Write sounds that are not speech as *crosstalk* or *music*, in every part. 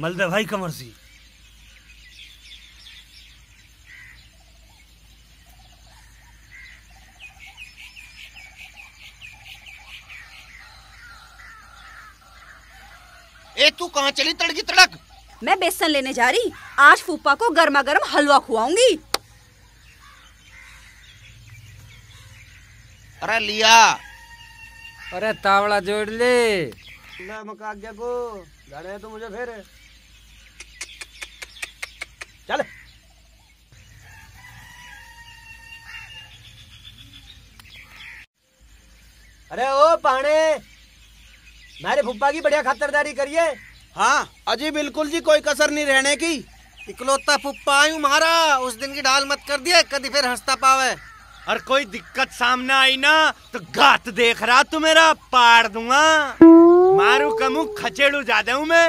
मलदे भाई कमर सी ए तू कहाँ चली तड़की तड़क? मैं बेसन लेने जा रही। आज फूफा को गर्मा गर्म हलवा खुआऊँगी। अरे लिया। अरे तावड़ा जोड़ ले। ना मका को। जाने तो मुझे फिर। चल। अरे ओ पाणे मेरे फुप्पा की बढ़िया खातरदारी करिए। हाँ अजी बिल्कुल जी कोई कसर नहीं रहने की। इकलौता फुप्पा आयु मारा उस दिन की ढाल मत कर दिए कभी फिर हंसता पावे। और कोई दिक्कत सामने आई ना तो गात देख रहा तू मेरा पाड़ दूँगा। मारू कमू खचेड़ू ज़्यादा हूँ मैं।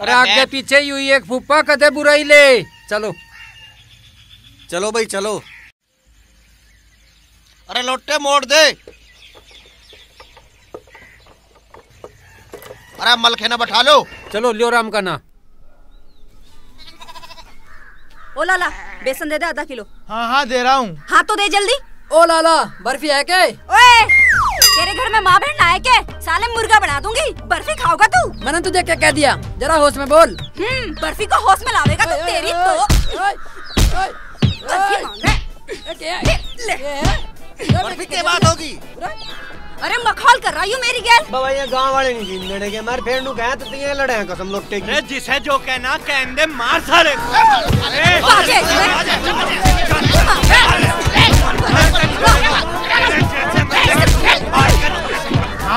अरे आगे पीछे ही हुई एक फूफा कदे बुराई ले? चलो। चलो भाई चलो। अरे लोटे मोड़ दे। अरे मलखे ना बैठा लो। चलो लियो राम का ना। ओ लाला बेसन दे दे आधा किलो। हाँ हाँ दे रहा हूँ। हाँ तो दे जल्दी। ओ लाला बर्फ़ी है क्या? ओए! में माँ बहन आए के साले मुर्गा बना दूँगी बर्फ़ी खाओगा तू मैंने तुझे क्या कह दिया जरा होश में बोल हम्म बर्फ़ी को होश में लावेगा तो तेरी तो बर्फ़ी है। के बात होगी अरे मखौल कर रही हूँ मेरी गैल बाबा ये गाँव वाले नहीं जीन लड़े के मार फेर नु गए तो तीन लड़े हैं कसम लोटे की जिसे जो कहना कहन दे मार सारे को।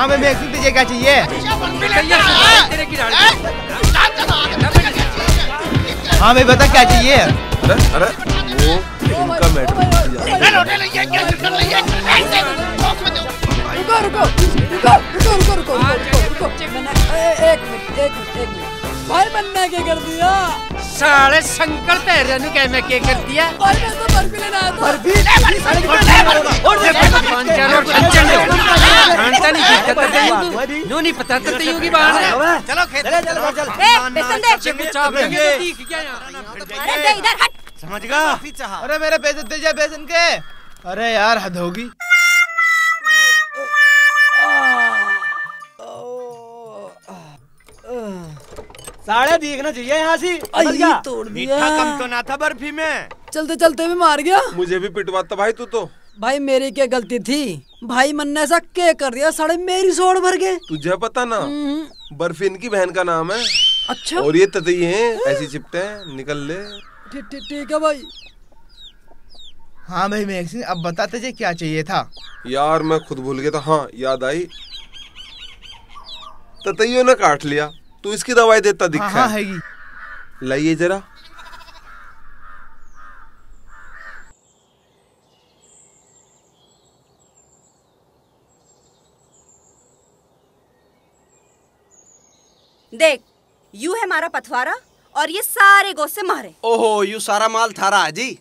अरे, बाजे इसमें। हाँ मैं मैक्सी तुझे क्या चाहिए हाँ भाई बता क्या चाहिए अरे अरे वो इनका मैटर रुको रुको रुको रुको रुको रुको रुको रुको एक मिनट एक मिनट एक मिनट भाई बनना क्या कर दिया? साले शंकर तेरे ने क्या मैं क्या कर दिया? भाई मैं तो बर्फ़ी लेना आया था। बर्फ़ी? पाँच चार और कंचन ले जानता नहीं कितना तो तेरी नो नहीं पता तो तेरी की बात है। चलो खेत चले चल चल। ए बेसन दे। चंगे चाप लेंगे तो दिख गया यार? अरे दे इधर हट। समझ गया? अरे मेरे पैसे दे जा पैसे के। अरे यार हद होगी। साढ़े देखना चाहिए यहाँ से। तोड़ मीठा कम तो ना था बर्फ़ी में। चलते चलते भी मार गया। मुझे भी पिटवाता भाई तू तो। भाई मेरी क्या गलती थी? भाई मन ने ऐसा क्या कर दिया साढ़े मेरी सोड़ भर गए। तुझे पता ना बर्फ़ी इनकी बहन का नाम है। अच्छा। और ये ततई हैं ऐसी चिपटे हैं निकल ले। ठीक ठीक ठीक है भाई। हाँ भाई मैक्सी अब बता तुझे क्या चाहिए था। यार मैं खुद भूल गया था। हाँ याद आई। ततइयों ने काट लिया। तू इसकी दवाई देता दिखा हाँ हाँ हैगी। लाइए जरा। देख यू है हमारा पथवारा और ये सारे गोश्त से मारे। ओहो यू सारा माल थारा है जी।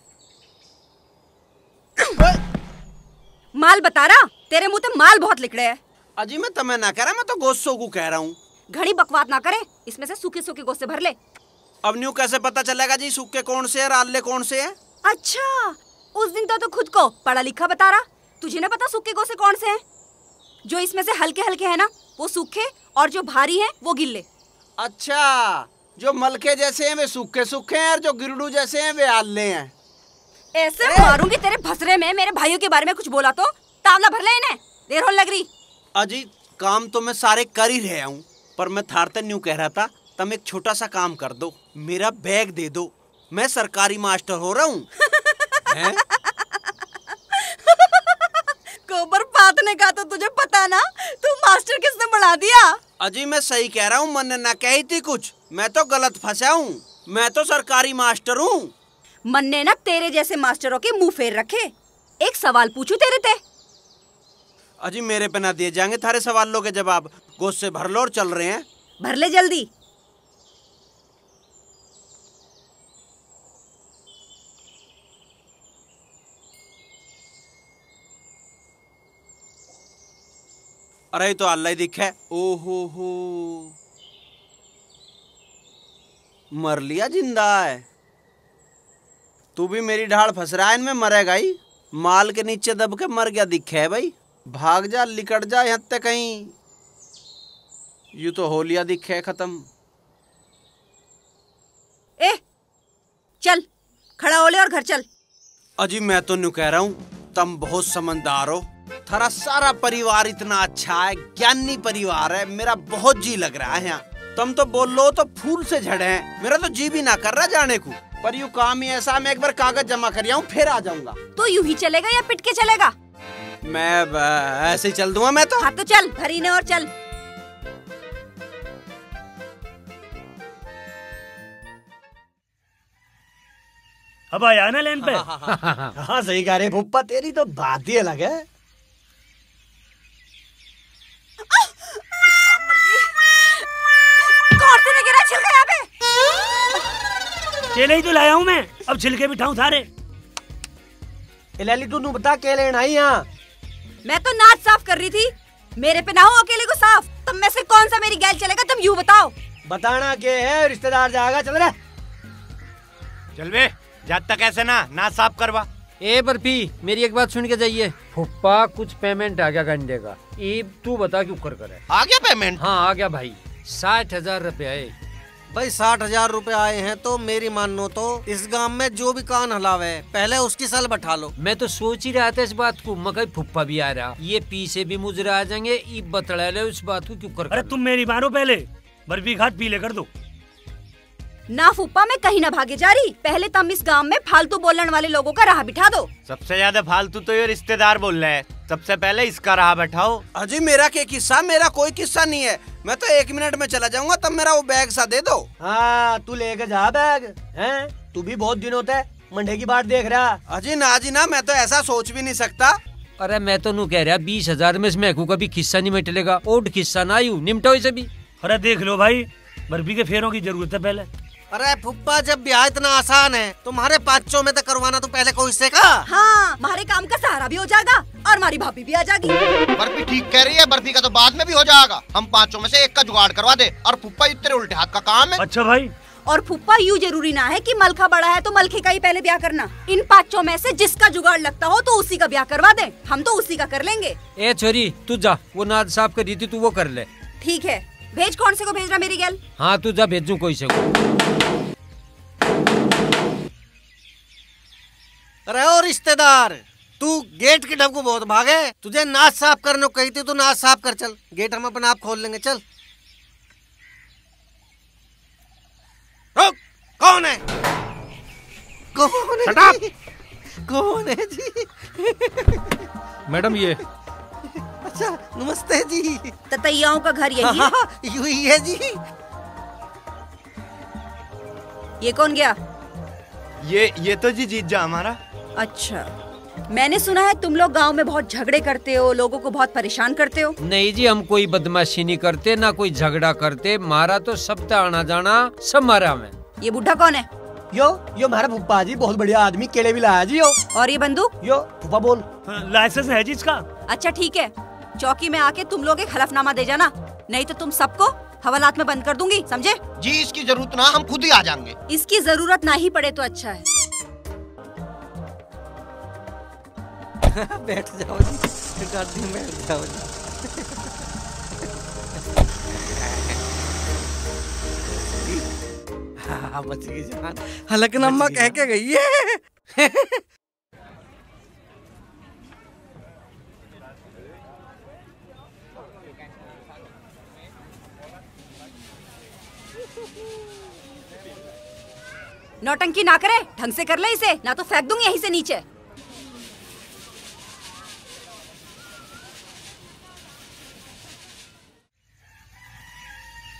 माल बता रहा तेरे मुँह ते माल बहुत लिखड़े है। अजी मैं तुम्हें ना कह रहा मैं तो गोस्सों को कह रहा हूँ। घड़ी बकवास ना करे। इसमें से सूखे सूखे गोश्त भर ले। अब न्यू कैसे पता चलेगा जी सूखे कौन से है राले कौन से है? अच्छा उस दिन तो तू खुद को पढ़ा लिखा बता रहा। तुझे ना पता सूखे गोसे कौन से हैं? जो इसमें से हल्के हल्के हैं ना वो सूखे और जो भारी हैं वो गिल्ले अच्छा जो मलके जैसे हैं वे सूखे सूखे हैं और जो गिरडू जैसे हैं वे आले हैं। ऐसे मारूँगी तेरे भसरे में मेरे भाइयों के बारे में कुछ बोला तो? तावला भर ले इन्हें। देर हो लग रही। अजी काम तो मैं सारे कर ही रहा हूँ। पर मैं थारतन न्यू कह रहा था तुम एक छोटा सा काम कर दो मेरा बैग दे दो। मैं सरकारी मास्टर हो रहा हूँ। हैं? गोबर पातने का तो तुझे पता ना तू मास्टर किसने बढ़ा दिया? अजी मैं सही कह रहा हूँ मन ना कही थी कुछ। मैं तो गलत फंसा हूँ। मैं तो सरकारी मास्टर हूँ। मन ने ना तेरे जैसे मास्टरों के मुँह फेर रखे। एक सवाल पूछू तेरे ते? अजी मेरे पे ना दिए जाएँगे थारे सवालों के जवाब। से भर लो और चल रहे हैं। भर ले जल्दी। अरे तो अल्लाह ही दिखे ओ हो। हो मर लिया ज़िंदा है। तू भी मेरी ढाल फंस रहा है इनमें मरेगा ही। माल के नीचे दब के मर गया दिखे है भाई। भाग जा लिकट जा यहाँ तक कहीं। यू तो होलिया दिखे है खत्म। ए चल खड़ा हो ले और घर चल। अजी मैं तो न्यू कह रहा हूँ तुम बहुत समझदार हो। थारा सारा परिवार इतना अच्छा है ज्ञानी परिवार है मेरा बहुत जी लग रहा है यहाँ। तुम तो बोल लो तो फूल से झड़े हैं मेरा तो जी भी ना कर रहा जाने को। पर यू काम ही ऐसा मैं एक बार कागज़ जमा कर आऊँ फिर आ जाऊँगा। तो यूँ ही चलेगा या पिट के चलेगा? मैं ऐसे ही चल दूँगा मैं तो। हाँ तो चल भरी ने और चल। अब आया ना लेन पे। *laughs* हाँ सही कह रहे फुप्पा तेरी तो बात ही अलग है। केले ही तो लाया हूँ मैं। अब छिलके बिठाऊं थारे। ए तू नू बता के लेना आई यहाँ मैं तो नाच साफ़ कर रही थी। मेरे पे ना हो अकेले को साफ़ तुम में से कौन सा मेरी गैल चलेगा तुम यू बताओ। बताना के है रिश्तेदार जाएगा चल रहे चल बे। जब तक ऐसे ना ना साफ़ करवा। ए बर्फ़ी मेरी एक बात सुन के जाइए। फुप्पा कुछ पेमेंट आ गया गंडे का। ई तू बता क्यों कर करे। आ गया पेमेंट हाँ आ गया भाई। साठ हज़ार रुपये आए। भाई साठ हज़ार रूपए आए हैं तो मेरी मानो तो इस गाँव में जो भी कान हलावे पहले उसकी सल बैठा लो। मैं तो सोच ही रहा था इस बात को मगर फुप्पा भी आ रहा। ये पी से भी मुजरा आ जाएँगे ई बतला ले उस बात को क्यों कर अरे तुम मेरी मारो पहले। बर्फ़ी घाट पी ले कर दो। ना फूफा मैं कहीं ना भागे जा रही। पहले तुम इस गाँव में फालतू बोलने वाले लोगों का राह बिठा दो। सबसे ज़्यादा फालतू तो ये रिश्तेदार बोल रहे हैं। सबसे पहले इसका राह बैठाओ। अजी मेरा क्या किस्सा? मेरा कोई किस्सा नहीं है। मैं तो एक मिनट में चला जाऊँगा तब मेरा वो बैग सा दे दो। हाँ तू लेके जा बैग है? तू भी बहुत दिन होता है मंडे की बात देख रहा। अजी ना जी ना मैं तो ऐसा सोच भी नहीं सकता। अरे मैं तो नू कह रहा बीस हज़ार में इसमें का भी किस्सा नहीं मिटलेगा ओट किस्सा ना यू निमटो इसे भी। अरे देख लो भाई बर्फ़ी के फेरों की ज़रूरत है पहले। अरे फुप्पा जब ब्याह इतना आसान है तुम्हारे पाँचों में तो करवाना तो पहले कोई से का हाँ हमारे काम का सहारा भी हो जाएगा और हमारी भाभी भी आ जाएगी। बर्फ़ी ठीक कह रही है बर्फ़ी का तो बाद में भी हो जाएगा। हम पाँचों में से एक का जुगाड़ करवा दे और पुप्पा इतने उल्टे हाथ का काम है। अच्छा भाई। और फूफा यू ज़रूरी ना है कि मलखा बड़ा है तो मलखे का ही पहले ब्याह करना। इन पाँचों में से जिसका जुगाड़ लगता हो तो उसी का ब्याह करवा दे। हम तो उसी का कर लेंगे। ए छोरी तू जा वो नाद साफ़ कर रही थी तू वो कर ले। ठीक है। भेज कौन से को भेज रहा मेरी गैल? हाँ तू जा भेजू कोई से को। अरे ओ रिश्तेदार तू गेट के डब को बहुत भागे। तुझे नाच साफ़ करने को कही थी तो नाच साफ़ कर चल। गेट हम अपने आप खोल लेंगे चल। रुक कौन है? कौन है जी? कौन है जी? मैडम ये अच्छा नमस्ते जी। ततैयाओं का घर यही है? हाँ, यू ही है जी। ये कौन गया? ये ये तो जी जीत जा हमारा। अच्छा। मैंने सुना है तुम लोग गाँव में बहुत झगड़े करते हो लोगों को बहुत परेशान करते हो। नहीं जी हम कोई बदमाशी नहीं करते ना कोई झगड़ा करते। मारा तो सब ते आना जाना सब मारा में ये बुढ़ा कौन है? यो यो हमारा फुप्पा जी बहुत बढ़िया आदमी केले भी लाया जी यो। और ये बंदूक? यो फुप्पा बोल। लाइसेंस है जी इसका? अच्छा ठीक है। चौकी में आके तुम लोग एक हलफनामा दे जाना। नहीं तो तुम सबको हवालात में बंद कर दूँगी समझे? जी इसकी ज़रूरत ना हम खुद ही आ जाएँगे। इसकी ज़रूरत ना ही पड़े तो अच्छा है। *laughs* बैठ जाओ जी गाड़ी में बैठ जाओ जी। *laughs* हाँ, बच गई जान। हलकनम्मा कह के गई है। *laughs* नौटंकी ना करे ढंग से कर ले इसे ना तो फेंक दूँगी यहीं से नीचे।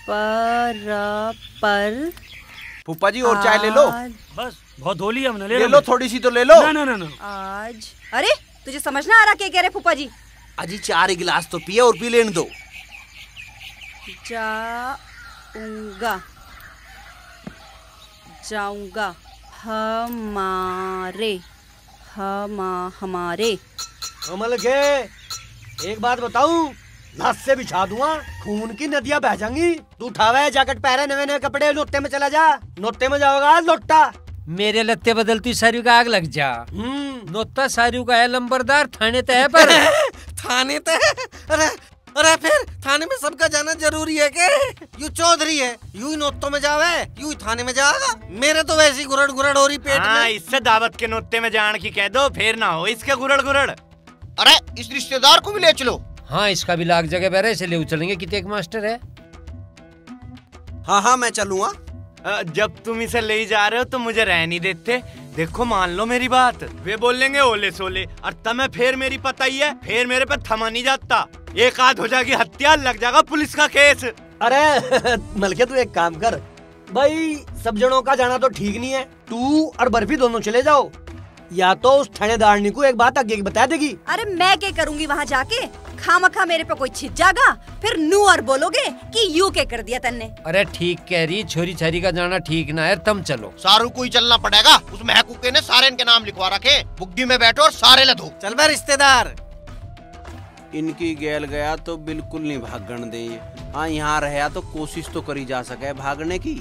पर पर फूफा जी और चाय ले लो। बस बहुत धोली हमने ले ले लो लो थोड़ी सी तो ले लो। ना ना ना ना। आज अरे तुझे समझना आ रहा क्या कह रहे फूफा जी? अजी चार गिलास तो पिए और पी लेने दो। जाऊँगा जाऊँगा। हमारे हमा हमारे। कमल के एक बात बताऊँ लस से बिछा दूँगा खून की नदियाँ बह जाएँगी। तू उठावे जैकेट पहरे नवे नवे कपड़े नोते में चला जा। नोते में जाओगा लोटा। मेरे लत्ते बदलती सारू का आग लग जा। हम्म। नोता सारू का है लंबरदार थाने तय पर। *laughs* थाने ते अरे अरे फिर थाने में सबका जाना ज़रूरी है के? यू चौधरी है यू ही नोटों में जावे यू ही थाने में जाएगा। मेरे तो वैसी गुरड़ गुरड़ हो रही पेट हाँ में इससे दावत के नोते में जान की कह दो फिर ना हो इसके गुरड़ गुरड़ अरे इस रिश्तेदार को भी ले चलो। हाँ इसका भी लाख जगह पर इसे ले चलेंगे कितने एक मास्टर है। हाँ हाँ मैं चलूँगा। जब तुम इसे ले जा रहे हो तो मुझे रह नहीं देते। देखो मान लो मेरी बात। वे बोलेंगे ओले सोले और तमें फिर मेरी पता ही है फिर मेरे पे थमा नहीं जाता। एक आध हो जाएगी हत्या लग जाएगा पुलिस का केस। अरे मलके तू एक काम कर। भाई सब जनों का जाना तो ठीक नहीं है। तू और बर्फ़ी दोनों चले जाओ। या तो उस थानेदारनी को एक बात आगे बता देगी। अरे मैं क्या करूँगी वहाँ जाके? खामखा मेरे पे कोई छिप जागा? फिर नू और बोलोगे कि यू के कर दिया तन्ने। अरे ठीक कह रही छोरी छारी का जाना ठीक ना है तुम चलो। सारू को ही चलना पड़ेगा। उस महकूके ने सारे इनके नाम लिखवा रखे। बुग्गी में बैठो और सारे लधो। चल बे रिश्तेदार। इनकी गैल गया तो बिल्कुल नहीं भागण दे। हाँ यहाँ रहा तो कोशिश तो करी जा सके भागने की।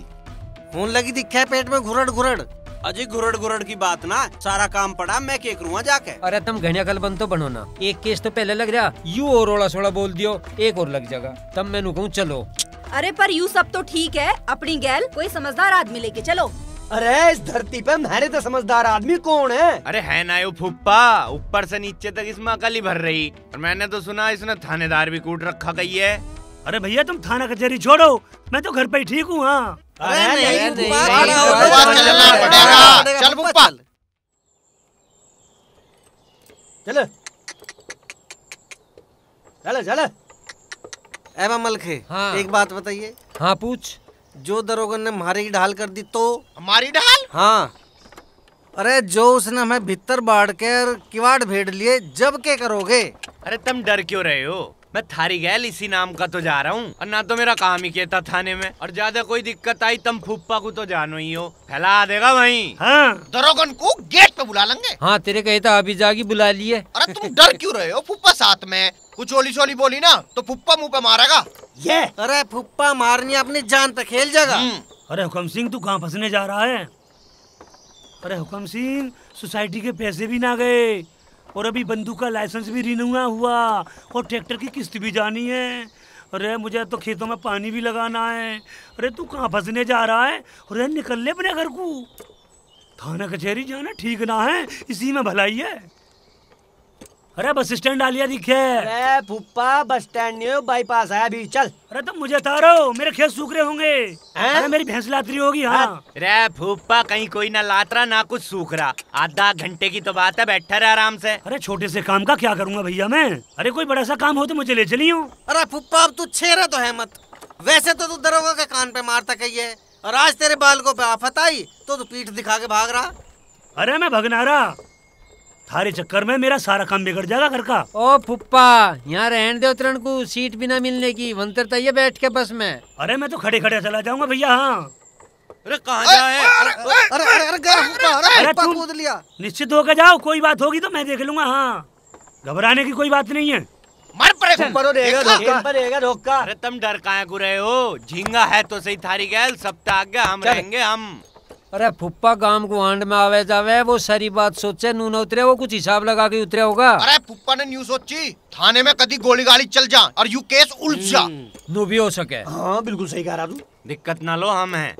होने लगी दिखे पेट में घुरड़ घुरड़। अजय घुरड़ घुरड़ की बात ना सारा काम पड़ा मैं के करूँगा जाके। अरे तुम घनिया कल बन तो बनो ना। एक केस तो पहले लग रहा। यू और रोड़ा सोड़ा बोल दियो एक और लग जाएगा। तब मैं कहूँ चलो। अरे पर यू सब तो ठीक है अपनी गैल कोई समझदार आदमी लेके चलो। अरे इस धरती पे मेरे तो समझदार आदमी कौन है? अरे है ना यो फुप्पा। ऊपर से नीचे तक इसमें अकल ही भर रही। और मैंने तो सुना इसने थानेदार भी कूट रखा गई है। अरे भैया तुम थाना कचहरी छोड़ो। मैं तो घर पे ही ठीक हूँ चल। चल। चलो चलो चलो ए मलखे हाँ। एक बात बताइए। हाँ पूछ। जो दरोगन ने मारी ढाल कर दी तो? हमारी ढाल? हाँ। अरे जो उसने हमें भीतर बाढ़ के किवाड़ भेड़ लिए जब के करोगे? अरे तुम डर क्यों रहे हो? मैं थारी गैल इसी नाम का तो जा रहा हूँ और ना तो मेरा काम ही कहता थाने में और ज़्यादा कोई दिक्कत आई तुम फुप्पा को तो जानो ही हो। फैला देगा वही। हाँ। दरोगन को गेट पे बुला लेंगे। हाँ तेरे कहे था अभी जागी बुला लिए अरे तुम डर क्यों रहे हो? फुप्पा साथ में कुछ ओली सोली बोली ना तो फुप्पा मुँह पे मारेगा। ये। अरे फुप्पा मारनी अपनी जान पे खेल जाएगा। हम्म, अरे हुक्म सिंह तू कहाँ फंसने जा रहा है? अरे हुक्म सिंह सोसाइटी के पैसे भी ना गए। और अभी बंदूक का लाइसेंस भी रिन्यू ना हुआ और ट्रैक्टर की किस्त भी जानी है। अरे, मुझे तो खेतों में पानी भी लगाना है। अरे, तू कहाँ फंसने जा रहा है? अरे, निकल ले अपने घर को। थाना कचहरी जाना ठीक ना है, इसी में भलाई है। अरे बस स्टैंड आलिया दिखे। अरे फुप्पा बस स्टैंड नहीं हो बाईपास है अभी चल। अरे तुम तो मुझे तारो मेरे खेत सूख रहे होंगे अरे मेरी भैंस लातरी होगी हाँ। रे फूफा कहीं कोई ना लातरा ना कुछ सूख रहा आधा घंटे की तो बात है बैठा रहे आराम से। अरे छोटे से काम का क्या करूँगा भैया मैं? अरे कोई बड़ा सा काम हो तो मुझे ले चली हूँ। अरे फुप्पा अब तू छेरा तो है मत। वैसे तो तू दरोगा के कान पे मारता कही है। और आज तेरे बालकों पे आफत आई तो तू पीठ दिखा के भाग रहा। अरे मैं भगनारा थारे चक्कर में मेरा सारा काम बिगड़ जाएगा घर का। ओ फुप्पा यहाँ रहने दो तरण को सीट भी ना मिलने की। वंतर तय बैठ के बस में। अरे मैं तो खड़े खड़े चला जाऊँगा भैया हाँ। अरे कहाँ जाए अरे अरे अरे गया अरे लिया निश्चित होकर जाओ कोई बात होगी तो मैं देख लूँगा हाँ। घबराने की कोई बात नहीं है। मर तो अरे तुम डर काहे को रहे हो? झींगा है तो सही थारी गैल सप्ताह आगे हम रहेंगे हम। अरे फुप्पा गाँव को आंड में आवे जावे वो सारी बात सोचे नू न उतरे वो कुछ हिसाब लगा के उतरे होगा। अरे फुप्पा ने न्यूज़ सोची थाने में कभी गोली गाली चल जा और यू केस उलझ जा। नू भी हो सके। हाँ बिल्कुल सही कह रहा तू। दिक्कत ना लो हम हैं।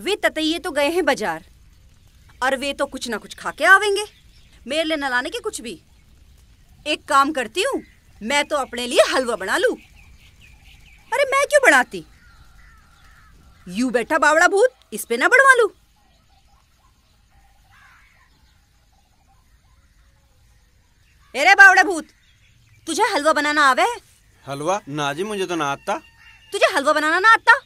वे ततैये तो गए हैं बाज़ार। और वे तो कुछ ना कुछ खा के आवेंगे। मेरे लिए न लाने के कुछ भी। एक काम करती हूँ मैं तो अपने लिए हलवा बना लूँ। अरे मैं क्यों बनाती? यू बैठा बावड़ा भूत इस पे ना बढ़वा लूँ। अरे बावड़ा भूत तुझे हलवा बनाना आवे? हलवा? ना जी मुझे तो ना आता। तुझे हलवा बनाना ना आता?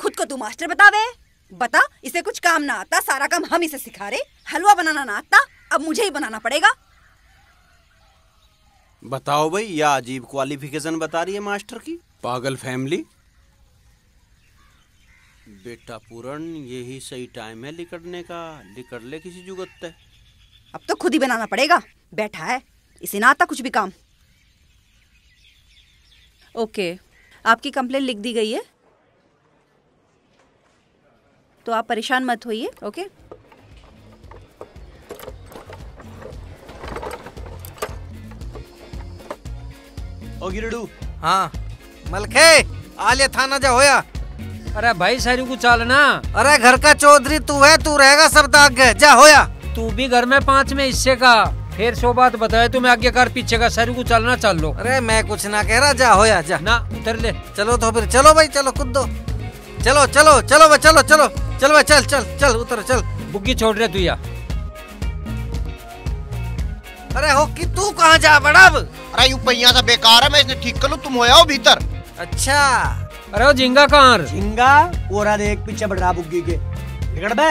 खुद को तू मास्टर बतावे। बता इसे कुछ काम ना आता सारा काम हम इसे सिखा रहे। हलवा बनाना ना आता अब मुझे ही बनाना पड़ेगा। बताओ भाई यह अजीब क्वालिफिकेशन बता रही है मास्टर की? पागल फैमिली बेटा पूरन यही सही टाइम है लिकड़ने का। लिकड़ ले किसी जुगत ते अब तो खुद ही बनाना पड़ेगा। बैठा है इसे ना आता कुछ भी काम। ओके आपकी कंप्लेन लिख दी गई है। तो आप परेशान मत होइए ओके? ओ गिरडू हाँ। मलखे आलिया थाना जा होया। अरे भाई सारी को चलना अरे घर का चौधरी तू है तू रहेगा सब दाग गए जा होया। तू भी घर में पाँच में हिस्से का। फिर सो बात बताए तुम्हें आगे कर पीछे का। सारी को चलना चल लो। अरे मैं कुछ ना कह रहा जा होया जा। ना उतर ले। चलो तो फिर चलो भाई चलो खुद दो। चलो चलो चलो भाई चलो चलो चलो भाई चल चल चल उतर चल। बुग्गी छोड़ रहे तू या। अरे हो कि तू कहाँ जा बड़ा अब? अरे यू पहिया सा बेकार है मैं इसे ठीक कर लूँ तुम हो आओ भीतर? अच्छा। अरे वो झिंगा कहाँ झिंगा वो रहा देख पीछे बढ़ रहा बुग्गी के। निकल बे।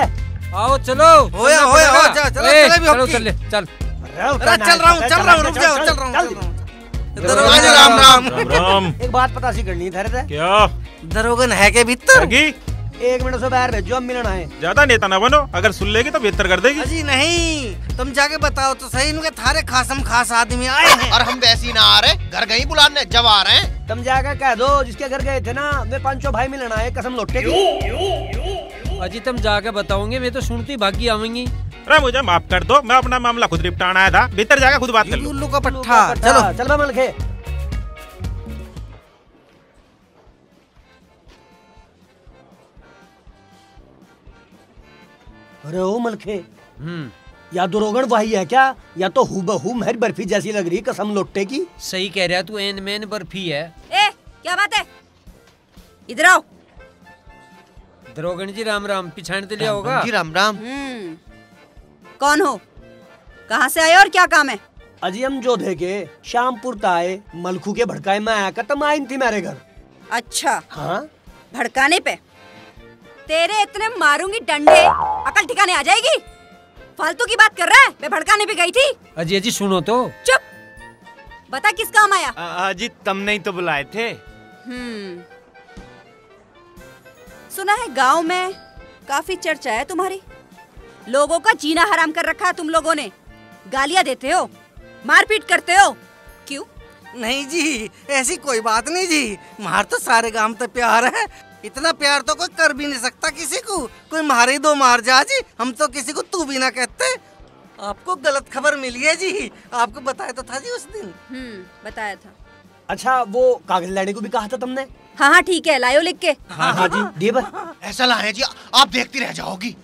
आओ चलो। होया होया हो जा चलो चले भी चलो। चल चल। अरे चल रहा हूँ चल रहा हूँ रुक जाओ चल रहा हूँ। राम राम राम। राम एक बात पता सी करनी है क्या? दरोगन है के भीतर? एक मिनट से बाहर भेजो हम मिलना है ज़्यादा नेता ना बनो अगर सुन लेगी तो बेहतर कर देगी। अजी नहीं तुम जाके बताओ तो सही इनके थारे खासम खास आदमी आए हैं। और हम वैसे ही ना आ रहे घर गई बुलाने जब आ रहे हैं। तुम जाकर कह दो जिसके घर गए थे ना वे पाँचों भाई मिलना है कसम लौटे की अजी तुम जाके बताओगे मैं तो सुनती भागी आवेंगी अरे मुझे माफ़ कर दो मैं अपना मामला खुद निपटाना आया था भीतर जाकर खुद बात कर लो। का पट्टा चलो चल बे मलखे अरे ओ मलखे हम्म। या तो रोगन वही है क्या? या तो हूबहू महर बर्फ़ी जैसी लग रही कसम लोटे की? सही कह रहा तू एन मैन बर्फ़ी है। ए क्या बात है? इधर आओ। दरोगन जी राम राम पिछाड़ ते लिया होगा जी राम राम। हम्म। कौन हो? कहाँ से आए और क्या काम है? अजी हम जो थे के शामपुर आए मलखू के भड़काए मैं आया खत्म आई थी मेरे घर। अच्छा। हाँ? भड़काने पे? तेरे इतने मारूँगी डंडे अकल ठिकाने आ जाएगी? फालतू की बात कर रहा है? मैं भड़काने पे गई थी। अजी अजी सुनो तो। चुप। बता किस काम आया? अजी तुमने ही तो बुलाए थे। हम्म। सुना है गाँव में काफ़ी चर्चा है तुम्हारी? लोगों का जीना हराम कर रखा है तुम लोगों ने। गालियाँ देते हो मारपीट करते हो। क्यों? नहीं जी ऐसी कोई बात नहीं जी। मार तो सारे गाँव तो प्यार है। इतना प्यार तो कोई कर भी नहीं सकता किसी को। कोई मारे दो मार जा जी। हम तो किसी को तू भी ना कहते। आपको गलत खबर मिली है जी। आपको बताया तो था जी उस दिन। हम्म बताया था। अच्छा वो कागज़ लाने को भी कहा था तुमने? हाँ हाँ ठीक है लायो लिख के। हाँ हाँ जी दिए ऐसा लाए जी आप देखती रह जाओगी।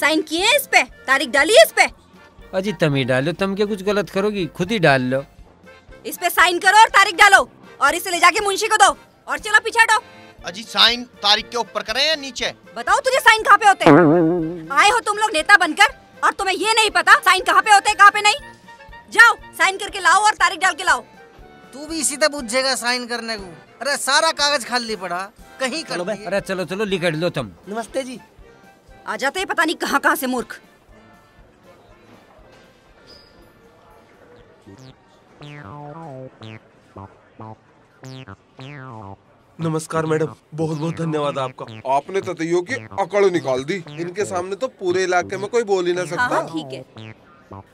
साइन किए इस पे? तारीख डाली है इस पे? अजी तुम ही डालो। तुम क्या कुछ गलत करोगी? खुद ही डाल लो। इस पे साइन करो और तारीख डालो। और इसे ले जाके मुंशी को दो। और चलो पीछे हटो। अजी साइन तारीख के ऊपर करें या नीचे? बताओ तुझे साइन कहाँ पे होते हैं? आए हो तुम लोग नेता बनकर? और तुम्हें ये नहीं पता साइन कहाँ पे होते हैं कहाँ पे नहीं? जाओ साइन करके लाओ और तारीख डाल के लाओ। तू भी इसी तरह पूछेगा साइन करने को। अरे सारा कागज़ खाली पड़ा। कहीं कर। अरे चलो चलो लिख लो तुम। नमस्ते जी। आ जाते हैं पता नहीं कहाँ कहाँ से मूर्ख। नमस्कार मैडम बहुत बहुत धन्यवाद आपका। आपने ततैयों की अकड़ निकाल दी। इनके सामने तो पूरे इलाके में कोई बोल ही ना हाँ सकता। हाँ ठीक है।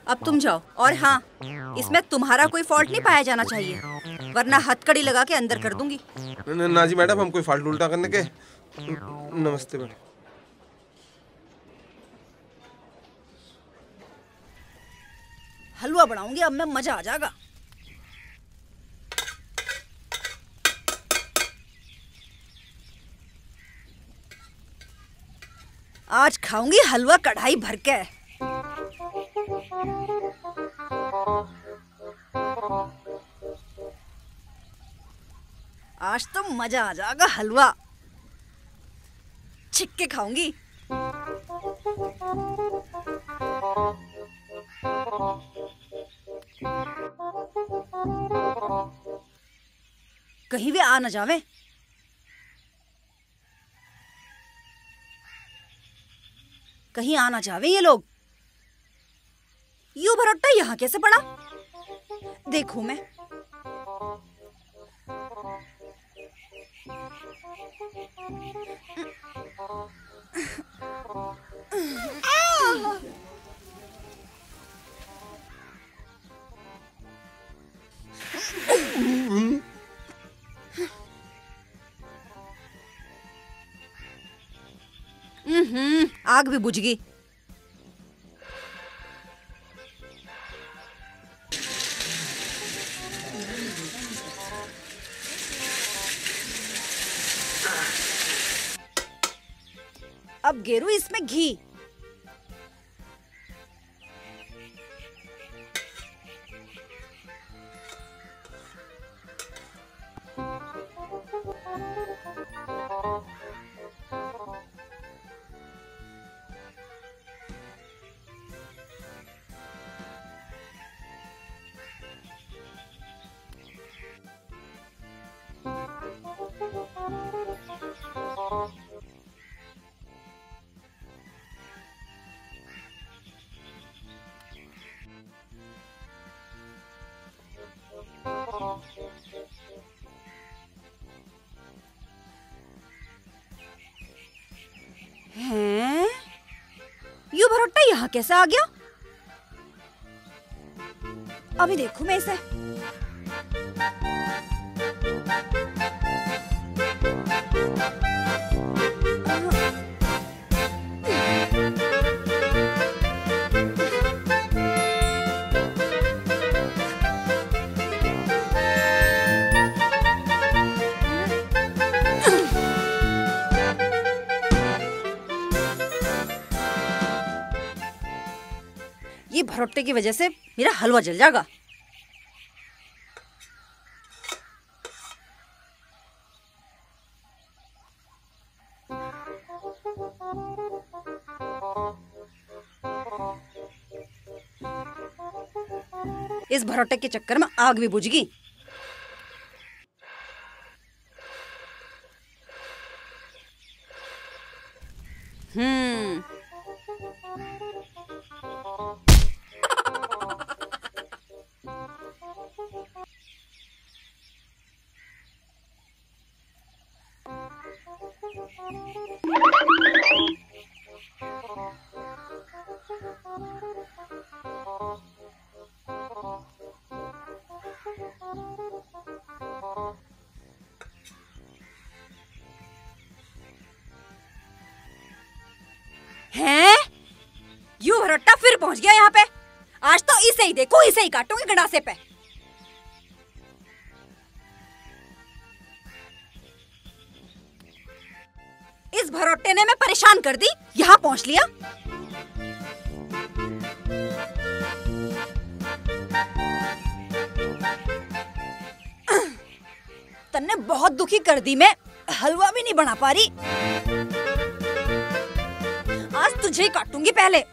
अब तुम जाओ और हाँ इसमें तुम्हारा कोई फॉल्ट नहीं पाया जाना चाहिए वरना हथकड़ी लगा के अंदर कर दूँगी। ना जी मैडम हम कोई फॉल्ट उल्टा करने के। नमस्ते मैडम। हलवा बनाऊँगी, अब मैं मज़ा आ जाएगा। आज खाऊँगी हलवा कढ़ाई भर के। आज तो मज़ा आ जाएगा हलवा। छिक के खाऊँगी। कहीं भी आ न जावे। कहीं आना जावे ये लोग। यू भरोट्टा यहाँ कैसे पड़ा? देखू मैं। हम्म आग भी बुझ गई अब गेरू इसमें घी। हैं? यू भरोट्टा यहाँ कैसे आ गया अभी देखू मैं इसे ये भरोट्टे की वजह से मेरा हलवा जल जाएगा। इस भरोटे के चक्कर में आग भी बुझ गई हम्म। यू भरट्टा फिर पहुँच गया यहाँ पे। आज तो इसे ही देखो, इसे ही काटूँगी गड़ासे पे। इस भरोटे ने मैं परेशान कर दी, यहाँ पहुँच लिया। तन्ने बहुत दुखी कर दी मैं, हलवा भी नहीं बना पा रही। आज तुझे ही काटूँगी पहले।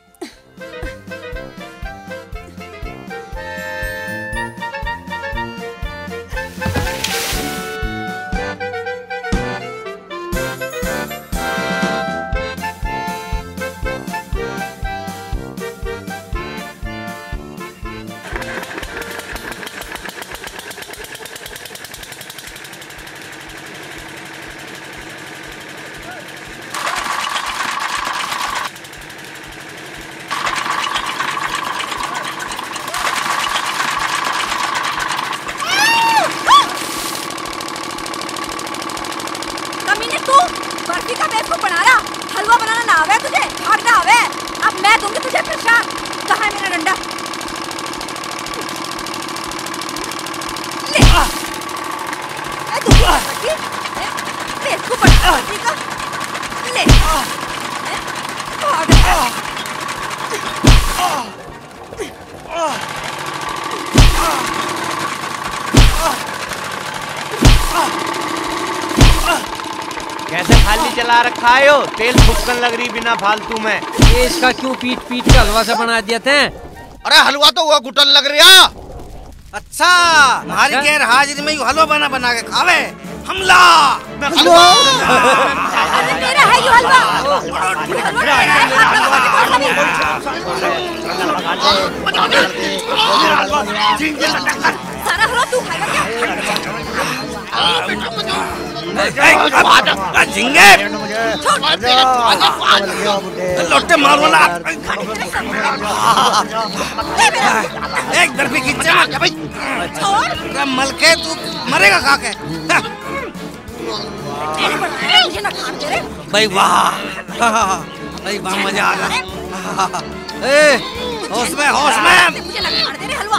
प्रसाद कहाँ मेरा डंडा? है हो? तेल फुकन लग रही बिना फालतू में। ये इसका क्यों पीट पीट के हलवा से बना दिए थे? अरे हलवा तो हुआ गुटन लग रहा। अच्छा हमारी गैर हाजिरी में यू हलवा बना बना के खावे। हमला! अरे मेरा है ये हलवा। ये हलवा मेरा है, हाथ लगा के सारा हलवा तू खाएगा क्या? झिंगे लोटे मारो एक भाई अरे मलके तू मरेगा खा के तेरे पर मुझे ना खान दे रे भाई वाह भाई वाह मज़ा आ ए होश में होश में मुझे रे हलवा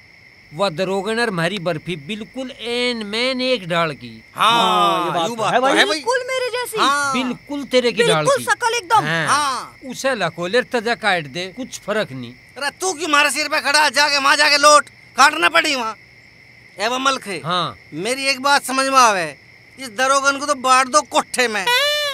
वह दरोगन और हमारी बर्फ़ी बिल्कुल एन मैन एक डाल की। हाँ, ये बात यूँ बात है भाई। बिल्कुल मेरे जैसी। बिल्कुल तेरे की डाल की। शकल एकदम। हाँ। हाँ। उसे लकोले तजा काट दे कुछ फ़र्क नहीं। अरे तू क्यों हमारे सिर पे खड़ा? जाके वहाँ जाके लोट। काटना पड़ी वहाँ। एवं मलखे हाँ। मेरी एक बात समझ में आवे। इस दरोगन को तो बांट दो कोठे में।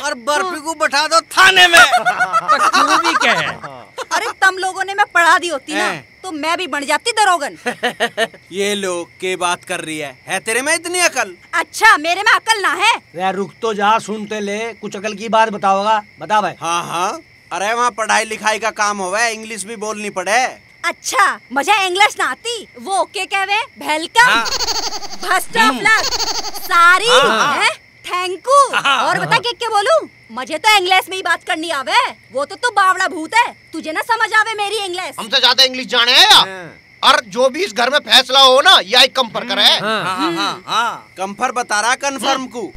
और बर्फ़ी को बैठा दो थाने में। *laughs* तो क्यों भी कहे। अरे तुम लोगों ने मैं पढ़ा दी होती ना तो मैं भी बन जाती दरोगन। *laughs* ये लोग के बात कर रही है। है तेरे में इतनी अकल? अच्छा मेरे में अकल ना है। यार रुक तो जा सुनते ले। कुछ अकल की बात बताओगा बता भाई। हाँ हाँ। अरे वहाँ पढ़ाई लिखाई का काम होवे इंग्लिश भी बोलनी पड़े। अच्छा मुझे इंग्लिश ना आती। वो के कहवे वेलकम हाँ। फ़र्स्ट ऑफ़ लक सारी हाँ। है थैंक यू और बता के क्या बोलूँ? मुझे तो इंग्लिश में ही बात करनी आवे। वो तो तू बावड़ा भूत है। तुझे ना समझ आवे मेरी इंग्लिश हमसे ज़्यादा इंग्लिश जाने हैं या? और जो भी इस घर में फैसला हो ना यही कम पर करे। हाँ हाँ हाँ हाँ। कंफर बता रहा कन्फर्म को।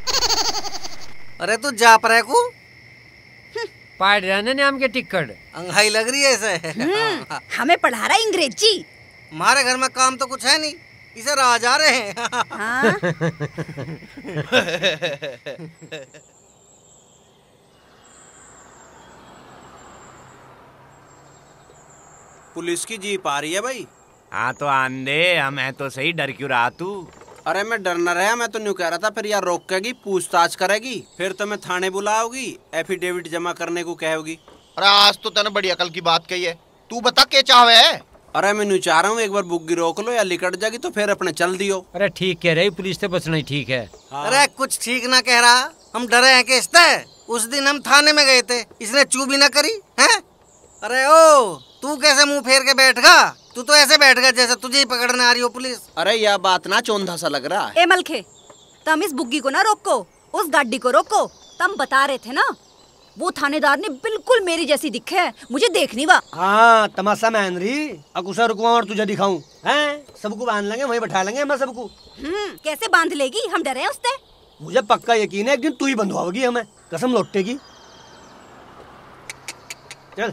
अरे तू जा पर को? पाड़ रहने नाम के टिकट। अंगाई लग रही है इसे। हम्म, हमें पढ़ा रहा है अंग्रेज़ी। हमारे घर में काम तो कुछ है नहीं। इसे राज आ रहे हैं। हाँ? *laughs* पुलिस की जीप आ रही है भाई। हाँ तो आंदे हम है तो सही डर क्यों रहा तू? अरे मैं डर न रहा मैं तो न्यू कह रहा था फिर यार रोकेगी पूछताछ करेगी फिर तो मैं थाने बुलाओगी एफिडेविट जमा करने को कहोगी। अरे आज तो तने बड़ी अकल की बात कही है। तू बता के चाहवे है? अरे मैं चाह रहा हूँ एक बार बुग्गी रोक लो या लिकट जाएगी तो फिर अपने चल दियो। अरे ठीक कह रही पुलिस से बचना ही ठीक है। अरे कुछ ठीक ना कह रहा हम डरे हैं कि उस दिन हम थाने में गए थे इसने चू भी ना करी है? अरे ओ तू कैसे मुँह फेर के बैठ गा? तू तो ऐसे बैठ गया जैसे तुझे ही पकड़ने आ रही हो पुलिस। अरे यह बात ना चौंधा सा लग रहा है। ए मलखे तुम इस बुग्गी को ना रोको उस गाड़ी को रोको तुम बता रहे थे ना वो थानेदार ने बिल्कुल मेरी जैसी दिखे है। मुझे देखनी वा। हाँ तमाशा मैं रही। अकुशा रुकवा और तुझे दिखाऊँ। हैं? सबको बाँध लेंगे वहीं बैठा लेंगे मैं सबको हम्म कैसे बाँध लेगी? हम डरे हैं उससे। मुझे पक्का यकीन है एक दिन तू ही बंधवाओगी हमें। कसम लौटेगी। चल।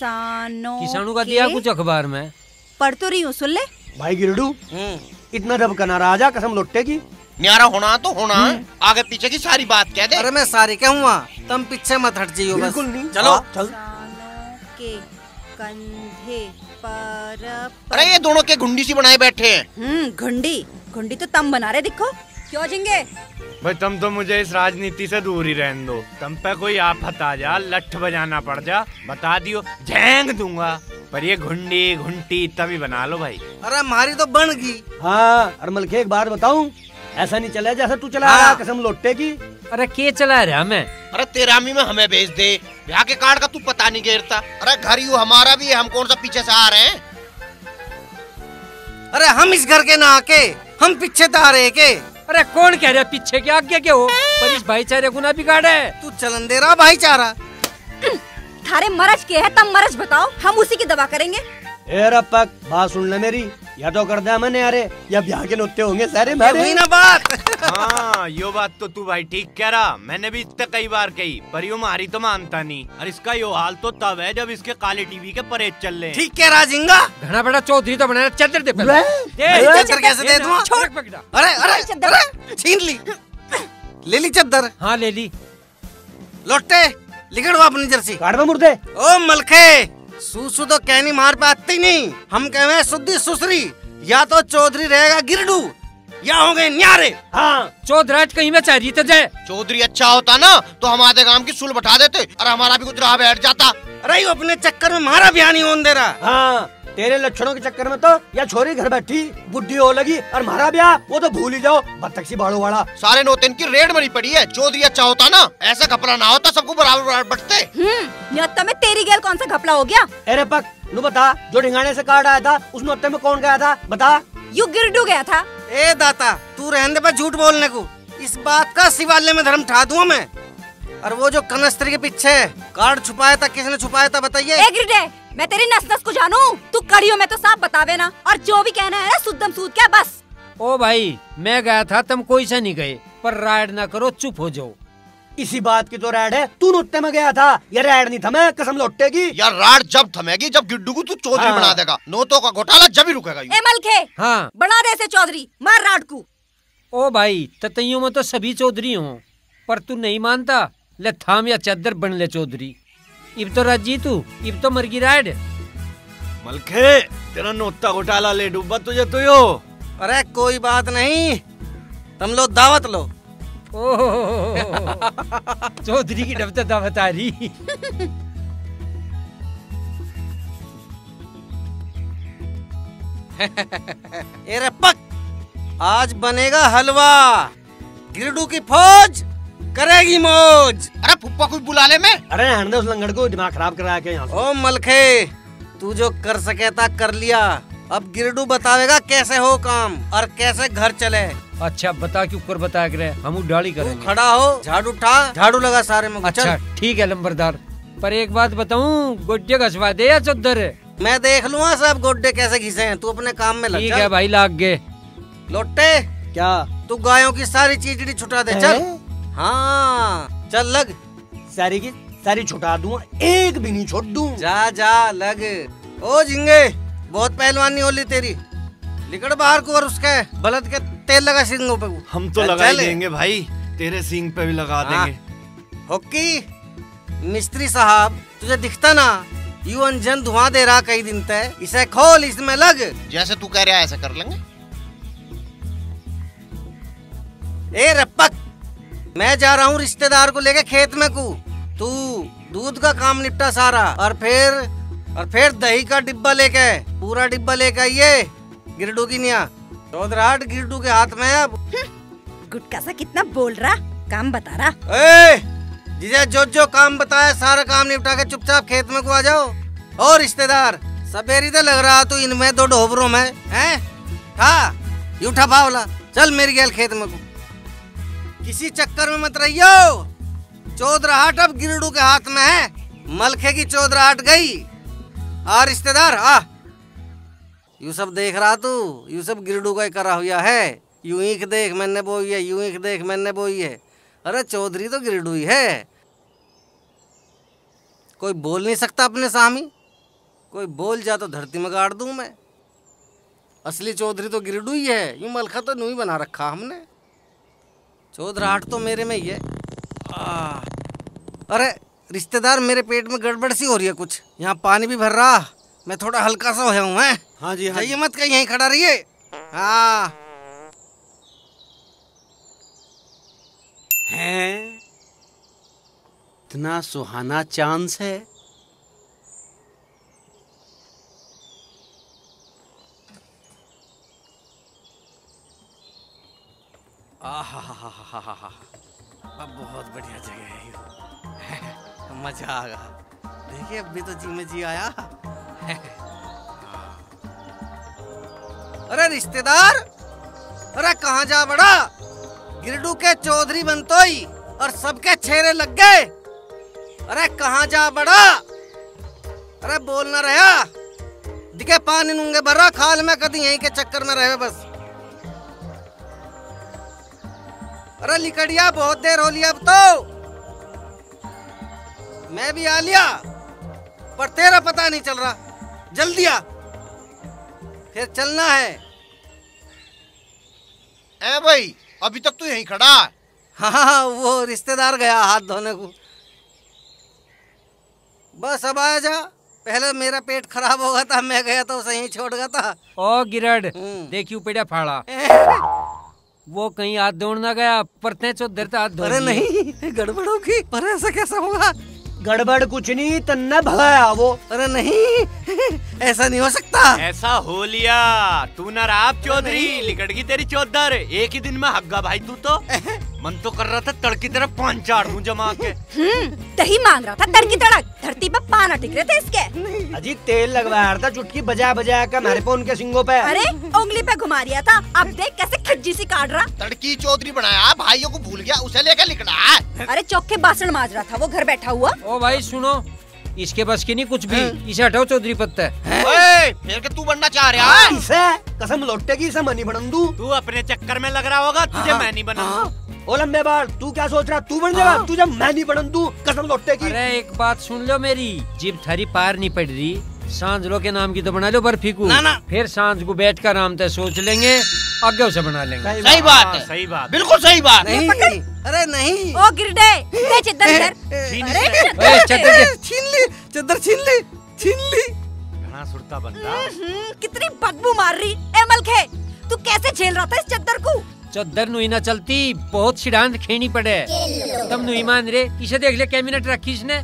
किसानों किसानों का दिया कुछ अखबार में? पढ़ तो रही हूँ सुन ले। भाई गिरडू इतना रब का ना राजा कसम लौटेगी? न्यारा होना तो होना। आगे पीछे की सारी बात कह दे। अरे मैं सारी कहूँगा तुम पीछे मत हट जाइयो बस। बिल्कुल चलो। हाँ, चल। के कंधे पर अरे ये दोनों के घुंडी सी बनाए बैठे हैं। हम्म घुंडी घुंडी तो तम बना रहे दिखो। क्यों झिंगे भाई तुम तो मुझे इस राजनीति से दूर ही रहने दो। तुम पे कोई आफत आ जा लठ बजाना पड़ जा बता दियो झेंग दूँगा। पर ये घुंडी घुंटी तभी बना लो भाई। अरे हमारी तो बन गई। हाँ अरमल के एक बात बताऊँ? ऐसा नहीं चला जैसा तू चला हाँ। कसम लौटेगी अरे के चला रहा मैं अरे तेरा में हमें भेज दे। ब्याह के कार्ड का तू पता नहीं घेरता। अरे घर यू हमारा भी है। हम कौन सा पीछे से आ रहे हैं? अरे हम इस घर के ना आके हम पीछे तो आ रहे के। अरे कौन कह रहा है? पीछे के आगे के हो। पर इस भाईचारे को ना बिगाड़े। तू चलन दे रहा भाईचारा। *clears throat* थारे मरज के है तब मरज बताओ। हम उसी की दवा करेंगे। ए रपक बात सुन ले मेरी। या तो कर दे मैंने अरे। या ब्याह के नोते होंगे सारे मेरे। ना बात। हाँ। यो बात तो तू भाई ठीक कह रहा। मैंने भी इतने कई बार कही पर यो मारी तो मानता नहीं। और इसका यो हाल तो तब है जब इसके काले टीवी के परेज चल रहे। ठीक कह रहा जिंगा। घना बड़ा चौधरी तो बनाया चद्दर दे पहले। कैसे दे दूँ? अरे अरे छीन ली। ले ली चद्दर। हाँ ले ली। लौटे लिखड़ दो अपनी जर्सी। काट में मुर्दे। ओ मलखे सूसू तो कहनी मार पे आती नहीं। हम कहे शुद्धि सुसरी। या तो चौधरी रहेगा गिरडू या होंगे न्यारे। हाँ। चौधराट कहीं में चाहिए तो जाए। चौधरी अच्छा होता ना तो हमारे गाँव की सुल बैठा देते और हमारा भी कुछ रहा बैठ जाता। अरे यो अपने चक्कर में मारा ब्याह नहीं होने दे रहा हाँ तेरे लक्षणों के चक्कर में तो या छोरी घर बैठी बुढ़ी हो लगी और मारा ब्याह वो तो भूल ही जाओ बत्तख सी बाड़ो वाला। सारे नौतेन की रेड मरी पड़ी है चौधरी अच्छा होता ना ऐसा कपड़ा ना होता सबको बराबर बराबर बटते। हम्म में तेरी गेल कौन सा घपला हो गया? अरे पक नू बता जो ढिंगाने से कार्ड आया था उस नोते में कौन गया था बता। यू गिरडू गया था। ए दाता तू रहने दे पर झूठ बोलने को। इस बात का शिवालय में धर्म ठा दूँगा मैं? और वो जो कनस्त्री के पीछे कार्ड छुपाया था किसने छुपाया था बताइए। मैं तेरी नस नस को जानू? तू कड़ियों में तो साफ़ बतावे ना और जो भी कहना है ना सुद्धम सूद क्या बस। ओ भाई मैं गया था तुम कोई से नहीं गए पर राइड ना करो चुप हो जाओ। इसी बात की तो रैड है। तू नुत्ते में गया था। ये रैड नहीं था मैं कसम लौटेगी। यार राड जब थमेगी जब गिड्डू को तू चौधरी हाँ। बना देगा। नोटों का घोटाला जब ही रुकेगा ए मलखे हाँ। बना दे से चौधरी मार राड को। ओ भाई ततैयों में तो सभी चौधरी हो पर तू नहीं मानता? ले थाम या चद्दर बन ले चौधरी। इब तो राज़ी तू इब तो मरगी राइड मलखे तेरा नोता घोटाला ले डूबा तुझे तो यो। अरे कोई बात नहीं। तुम लोग दावत लो। चौधरी की डब तो दावत आ रही पक आज बनेगा हलवा। गिरडू की फौज करेगी मौज। अरे फुप्पा कोई बुला ले मैं। अरे दे उस लंगड़ को दिमाग खराब करा के यहाँ ओ मलखे तू जो कर सके था कर लिया। अब गिरडू बतावेगा कैसे हो काम और कैसे घर चले। अच्छा बता क्यों ऊपर बता करे हम डाली करेंगे। खड़ा हो झाड़ू उठा झाड़ू लगा सारे में अच्छा ठीक है लंबरदार। पर एक बात बताऊँ गोड्डे घसवा दे या चद्दर मैं देख लूँगा सब गोड्डे कैसे घिसे हैं। तू अपने काम में लग ठीक है भाई लाग गए। लोटे क्या? तू गायों की सारी चीजड़ी छुटा दे चल। हाँ? चल लग। सारी की सारी छुटा दूँगा एक भी नहीं छोड़ दूँ। जा जा लग। ओ झिंगे बहुत पहलवानी होली तेरी। लिकड़ बाहर को और उसके बलद के तेल लगा सिंगों पे। हम तो लगा ही देंगे भाई तेरे सींग पे भी लगा हाँ। देंगे। होक्की मिस्त्री साहब तुझे दिखता ना? यू अंजन धुआँ दे रहा कई दिन तक। इसे खोल इसमें लग। जैसे तू कह रहा है ऐसा कर लेंगे। ए रपक मैं जा रहा हूँ रिश्तेदार को लेके खेत में को। तू दूध का काम निपटा सारा और फिर और फिर दही का डिब्बा लेके पूरा डिब्बा लेके आइए। गिरडू की निया? चौधराट गिरडू के हाथ में अब। गुटका सा कितना बोल रहा काम बता रहा। ए जिसे जो जो काम बताया सारा काम निपटा के चुपचाप खेत में को आ जाओ। और रिश्तेदार सवेरी तो लग रहा तू इनमें दो ढोबरों में हैं? था ये उठा पावला चल मेरी गेल खेत में को। किसी चक्कर में मत रहियो। चौधराहट अब गिरडू के हाथ में है। मलखे की चौधराहट गई। आ रिश्तेदार आ। यू सब देख रहा तू यू सब गिरडू का करा हुआ है। यूँ ईख देख मैंने बोई है यूँ ईख देख मैंने बोई है। अरे चौधरी तो गिरडू ही है। कोई बोल नहीं सकता अपने सामी। कोई बोल जा तो धरती में गाड़ दूँ मैं। असली चौधरी तो गिरडू ही है यूँ मलखा तो नू बना रखा हमने। चौधराहट तो मेरे में ही है। आ, अरे रिश्तेदार मेरे पेट में गड़बड़ सी हो रही है कुछ। यहाँ पानी भी भर रहा मैं थोड़ा हल्का सा होया हूँ हाँ? जी हाँ जाइए मत कहीं यहीं खड़ा रहिए। हाँ। हैं? इतना सुहाना चांस है। अब बहुत बढ़िया जगह है ये। *laughs* मज़ा आ गया देखिए अभी तो जी में जी आया। *laughs* अरे रिश्तेदार, अरे कहाँ जा बड़ा? गिरडू के चौधरी बनतोई और सबके छेरे लग गए। अरे कहाँ जा बड़ा? अरे बोल ना रहा। दिखे पानी नूँगे भरा, खाल में कदी यहीं के चक्कर में रहे बस। अरे लिकड़िया, बहुत देर हो लिया अब तो। मैं भी आ लिया, पर तेरा पता नहीं चल रहा। जल्दी आ। फिर चलना है। ए भाई अभी तक तू यहीं खड़ा है? वो रिश्तेदार गया हाथ धोने को। बस अब आ जा। पहले मेरा पेट खराब हो गया था मैं गया तो सही छोड़ गया था। ओ गिरड देखी पेड़ा फाड़ा। *laughs* वो कहीं हाथ धोड़ ना गया पर तो हाथ धो अरे नहीं गड़बड़ होगी पर ऐसा कैसा होगा? गड़बड़ कुछ नहीं तो न भगाया वो। अरे नहीं ऐसा नहीं हो सकता। ऐसा हो लिया। तू ना राब चौधरी लिकट गई तेरी चौधर। एक ही दिन में हग्गा भाई तू तो। *laughs* मन तो कर रहा था तड़की तेरा पाँच चार दूँ जमा के। हम्म दही मांग रहा था तड़की तड़क धरती पर पाना टिक रहे थे इसके। अजी तेल लगवाया था चुटकी बजा बजा के मेरे पे उनके सिंगों पे। अरे उंगली पे घुमा रिया था। अब देख कैसे खिज्जी सी काट रहा। तड़की चौधरी बनाया भाइयों को भूल गया उसे लेकर लिखना है। अरे चौके बासन माज रहा था वो घर बैठा हुआ। ओ भाई सुनो इसके बस की नहीं कुछ भी। इसे हटाओ चौधरी पत्ता। ओए, फिर के तू बनना चाह रहा है? इसे कसम लौटेगी इसे मनी बनन दू। तू अपने चक्कर में लग रहा होगा तुझे मैं नहीं बना ओ लंबे बाल तू क्या सोच रहा? तू बन जाएगा तुझे मैं नहीं बनन दू कसम लौटे की अरे एक बात सुन लो मेरी। जिब थारी पार नहीं पड़ रही साँझ लो के नाम की तो बना लो बर्फ़ी को ना, ना। फिर साँझ को बैठ कर आराम से सोच लेंगे आगे उसे बना लेंगे। सही बात हाँ, है सही बात। बिल्कुल सही बात। नहीं। अरे नहीं। ओ गिरडे चिद्दर *laughs* अरे चद्दर छीन ली चद्दर छीन ली छीन ली। घना सुरता बंदा। हम्म, कितनी बदबू मार रही ए मलखे तू कैसे झेल रहा था इस चद्दर को? चद्दर नुई ना चलती बहुत सिडांत खेनी पड़े। तब नुई मान रे इसे देख ले क्या मिनट रखी इसने।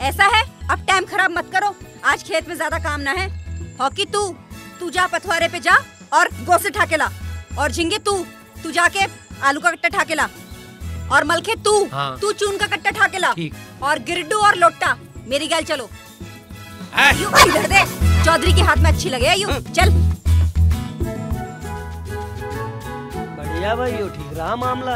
ऐसा है? अब टाइम खराब मत करो। आज खेत में ज़्यादा काम ना है। हॉकी तू तू जा पथवारे पे जा और गोसे ठाके ला। और झिंगे तू तू जाके आलू का कट्टा ठाके ला। और मलखे तू हाँ। तू चून का कट्टा ठाके ला। और गिरडू और लोट्टा मेरी गैल चलो। यूँ इधर दे। चौधरी के हाथ में अच्छी लगे यूँ चल। बढ़िया भाई ये ठीक रहा मामला?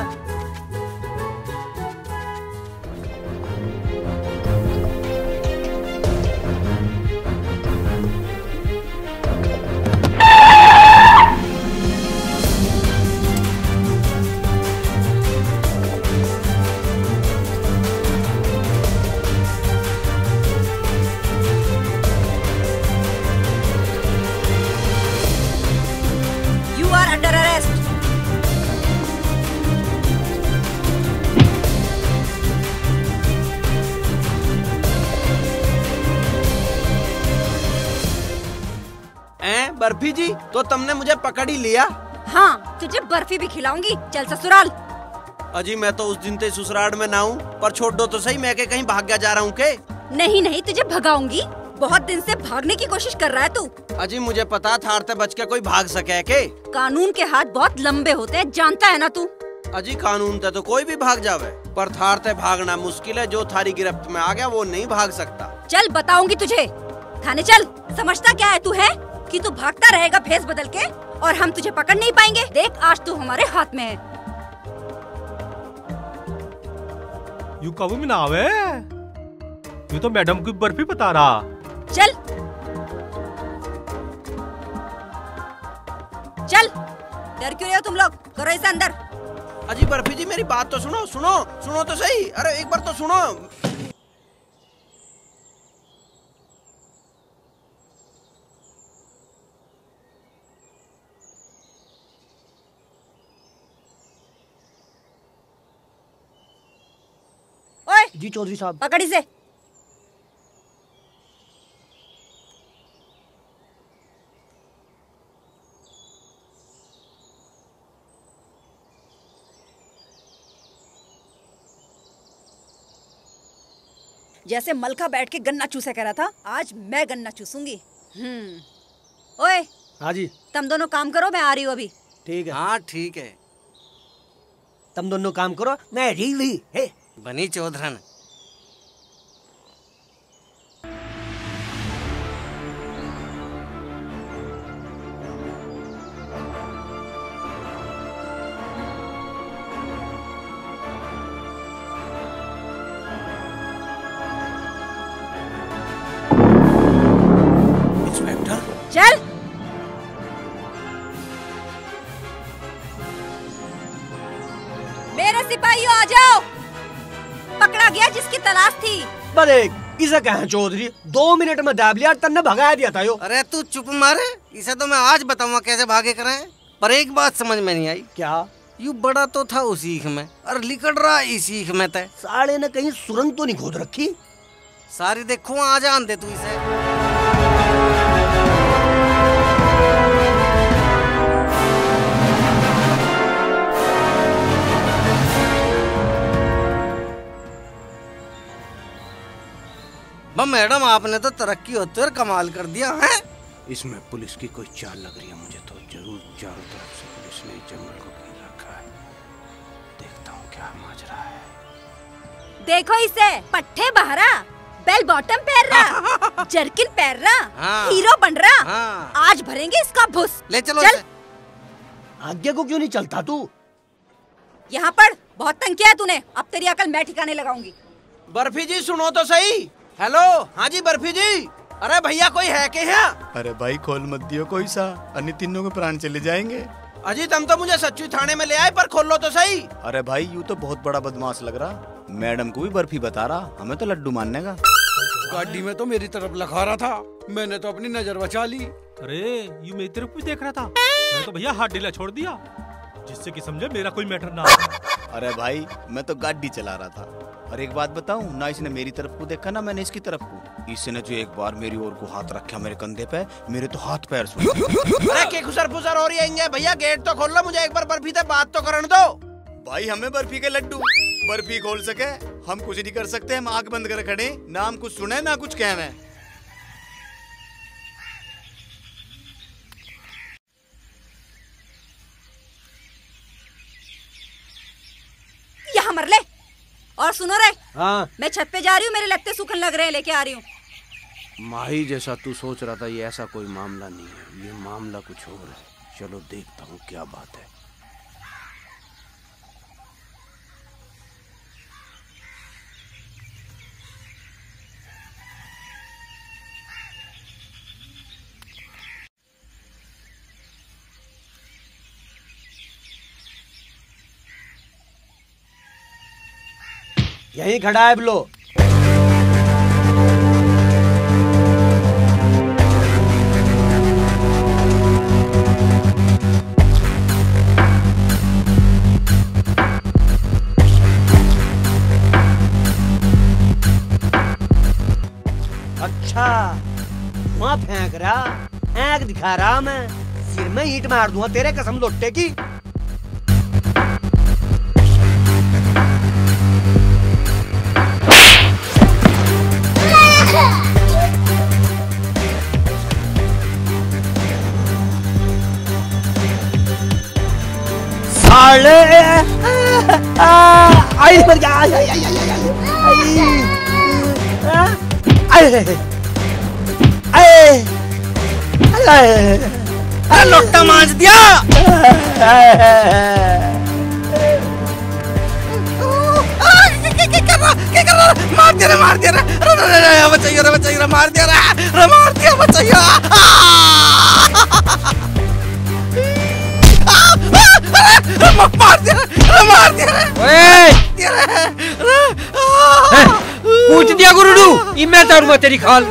बर्फ़ी जी तो तुमने मुझे पकड़ ही लिया। हाँ तुझे बर्फ़ी भी खिलाऊँगी। चल ससुराल। अजी मैं तो उस दिन ते ससुराल में ना हूँ पर छोड़ दो तो सही मैं के कहीं भाग गया जा रहा हूँ के? नहीं नहीं तुझे भगाऊँगी। बहुत दिन से भागने की कोशिश कर रहा है तू। अजी मुझे पता था हारते बच के कोई भाग सके के? कानून के हाथ बहुत लंबे होते हैं जानता है ना तू? अजी कानून ते तो कोई भी भाग जावे पर थारते भागना मुश्किल है जो थारी गिरफ्त में आ गया वो नहीं भाग सकता। चल बताऊँगी तुझे। थाने चल समझता क्या है तू है? कि तू भागता रहेगा भेस बदल के और हम तुझे पकड़ नहीं पाएँगे। देख आज तू हमारे हाथ में है। यू कब में ना आवे? यू तो मैडम की बर्फ़ी बता रहा। चल। चल। डर क्यों रहे हो तुम लोग? करो इसे अंदर। अजी बर्फ़ी जी मेरी बात तो सुनो सुनो सुनो तो सही। अरे एक बार तो सुनो ओए जी चौधरी साहब। पकड़ इसे जैसे मलका बैठ के गन्ना चूसे रहा था आज मैं गन्ना चूसूँगी। हम्म। ओए हाँ जी। तुम दोनों काम करो मैं आ रही हूँ अभी। ठीक है। हाँ ठीक है। तुम दोनों काम करो मैं रीली है। बनी चौधरन बड़े इसे कहे चौधरी? दो मिनट में दाब लिया तन्ने भगाया दिया था यो। अरे तू चुप मारे इसे तो मैं आज बताऊँगा कैसे भागे करे। पर एक बात समझ में नहीं आई। क्या? यू बड़ा तो था उस सीख में और लिकड़ रहा इस सीख में तय साड़े ने कहीं सुरंग तो नहीं खोद रखी? सारी देखो आ जान दे तू इसे। बा मैडम आपने तो तरक्की होते और कमाल कर दिया है? इसमें पुलिस की कोई चाल लग रही है? मुझे तो ज़रूर चारों तरफ़ से पुलिस ने जंगल को घेर रखा है। देखता हूँ क्या माजरा है। देखो इसे पट्टे बहरा बेल बॉटम पहन रहा *laughs* जर्किन पहन रहा हाँ। हीरो बन रहा हाँ। आज भरेंगे इसका भुस। ले चलो चल। आगे को क्यों नहीं चलता तू? यहाँ पर बहुत तंग किया है तूने अब तेरी अकल मैं ठिकाने लगाऊँगी। बर्फ़ी जी सुनो तो सही। हेलो हाँ जी बर्फ़ी जी। अरे भैया कोई है के यहाँ? अरे भाई खोल मत दियो कोई सा। अन्य तीनों के प्राण चले जाएँगे। अजी तुम तो मुझे सच्चू थाने में ले आए पर खोल लो तो सही। अरे भाई यू तो बहुत बड़ा बदमाश लग रहा। मैडम को भी बर्फ़ी बता रहा। हमें तो लड्डू मानने का। गाड़ी में तो मेरी तरफ़ लखा रहा था। मैंने तो अपनी नज़र बचा ली। अरे यू मेरी तरफ़ भी देख रहा था। मैं तो भैया हाथ ढीला छोड़ दिया। जिससे कि समझे मेरा कोई मैटर ना अरे भाई मैं तो गाड़ी चला रहा था। और एक बात बताऊँ ना इसने मेरी तरफ़ को देखा ना मैंने इसकी तरफ़ को। इसने जो एक बार मेरी ओर को हाथ रखा मेरे कंधे पे मेरे तो हाथ पैर सुन अरे खुसर फुसर हो रही है भैया गेट तो खोल लो मुझे एक बार बर्फ़ी से बात तो करने दो। भाई हमें बर्फ़ी के लड्डू। बर्फ़ी खोल सके? हम कुछ नहीं कर सकते हम आग बंद कर खड़े। ना हम कुछ सुने ना कुछ कहवे यहाँ मर ले। और सुनो रे। हाँ। मैं छत पे जा रही हूँ मेरे लगते सुखन लग रहे हैं लेके आ रही हूँ। माही जैसा तू सोच रहा था ये ऐसा कोई मामला नहीं है ये मामला कुछ और है। चलो देखता हूँ क्या बात है। यहीं खड़ा है बिलो। अच्छा फेंक रहा आँख दिखा रहा मैं, सिर में ईट मार दूँगा, तेरे कसम लोटे की साले आई मर गया आई आई आई आई आई आई आई अरे लोटा मांझ दिया मार दिया रे मार दिया रे बचाइए मार दिया मार दिया बचाइए मार दिया मार दिया पूछ दिया गुरुडू मैं तारूँगा तेरी खाल।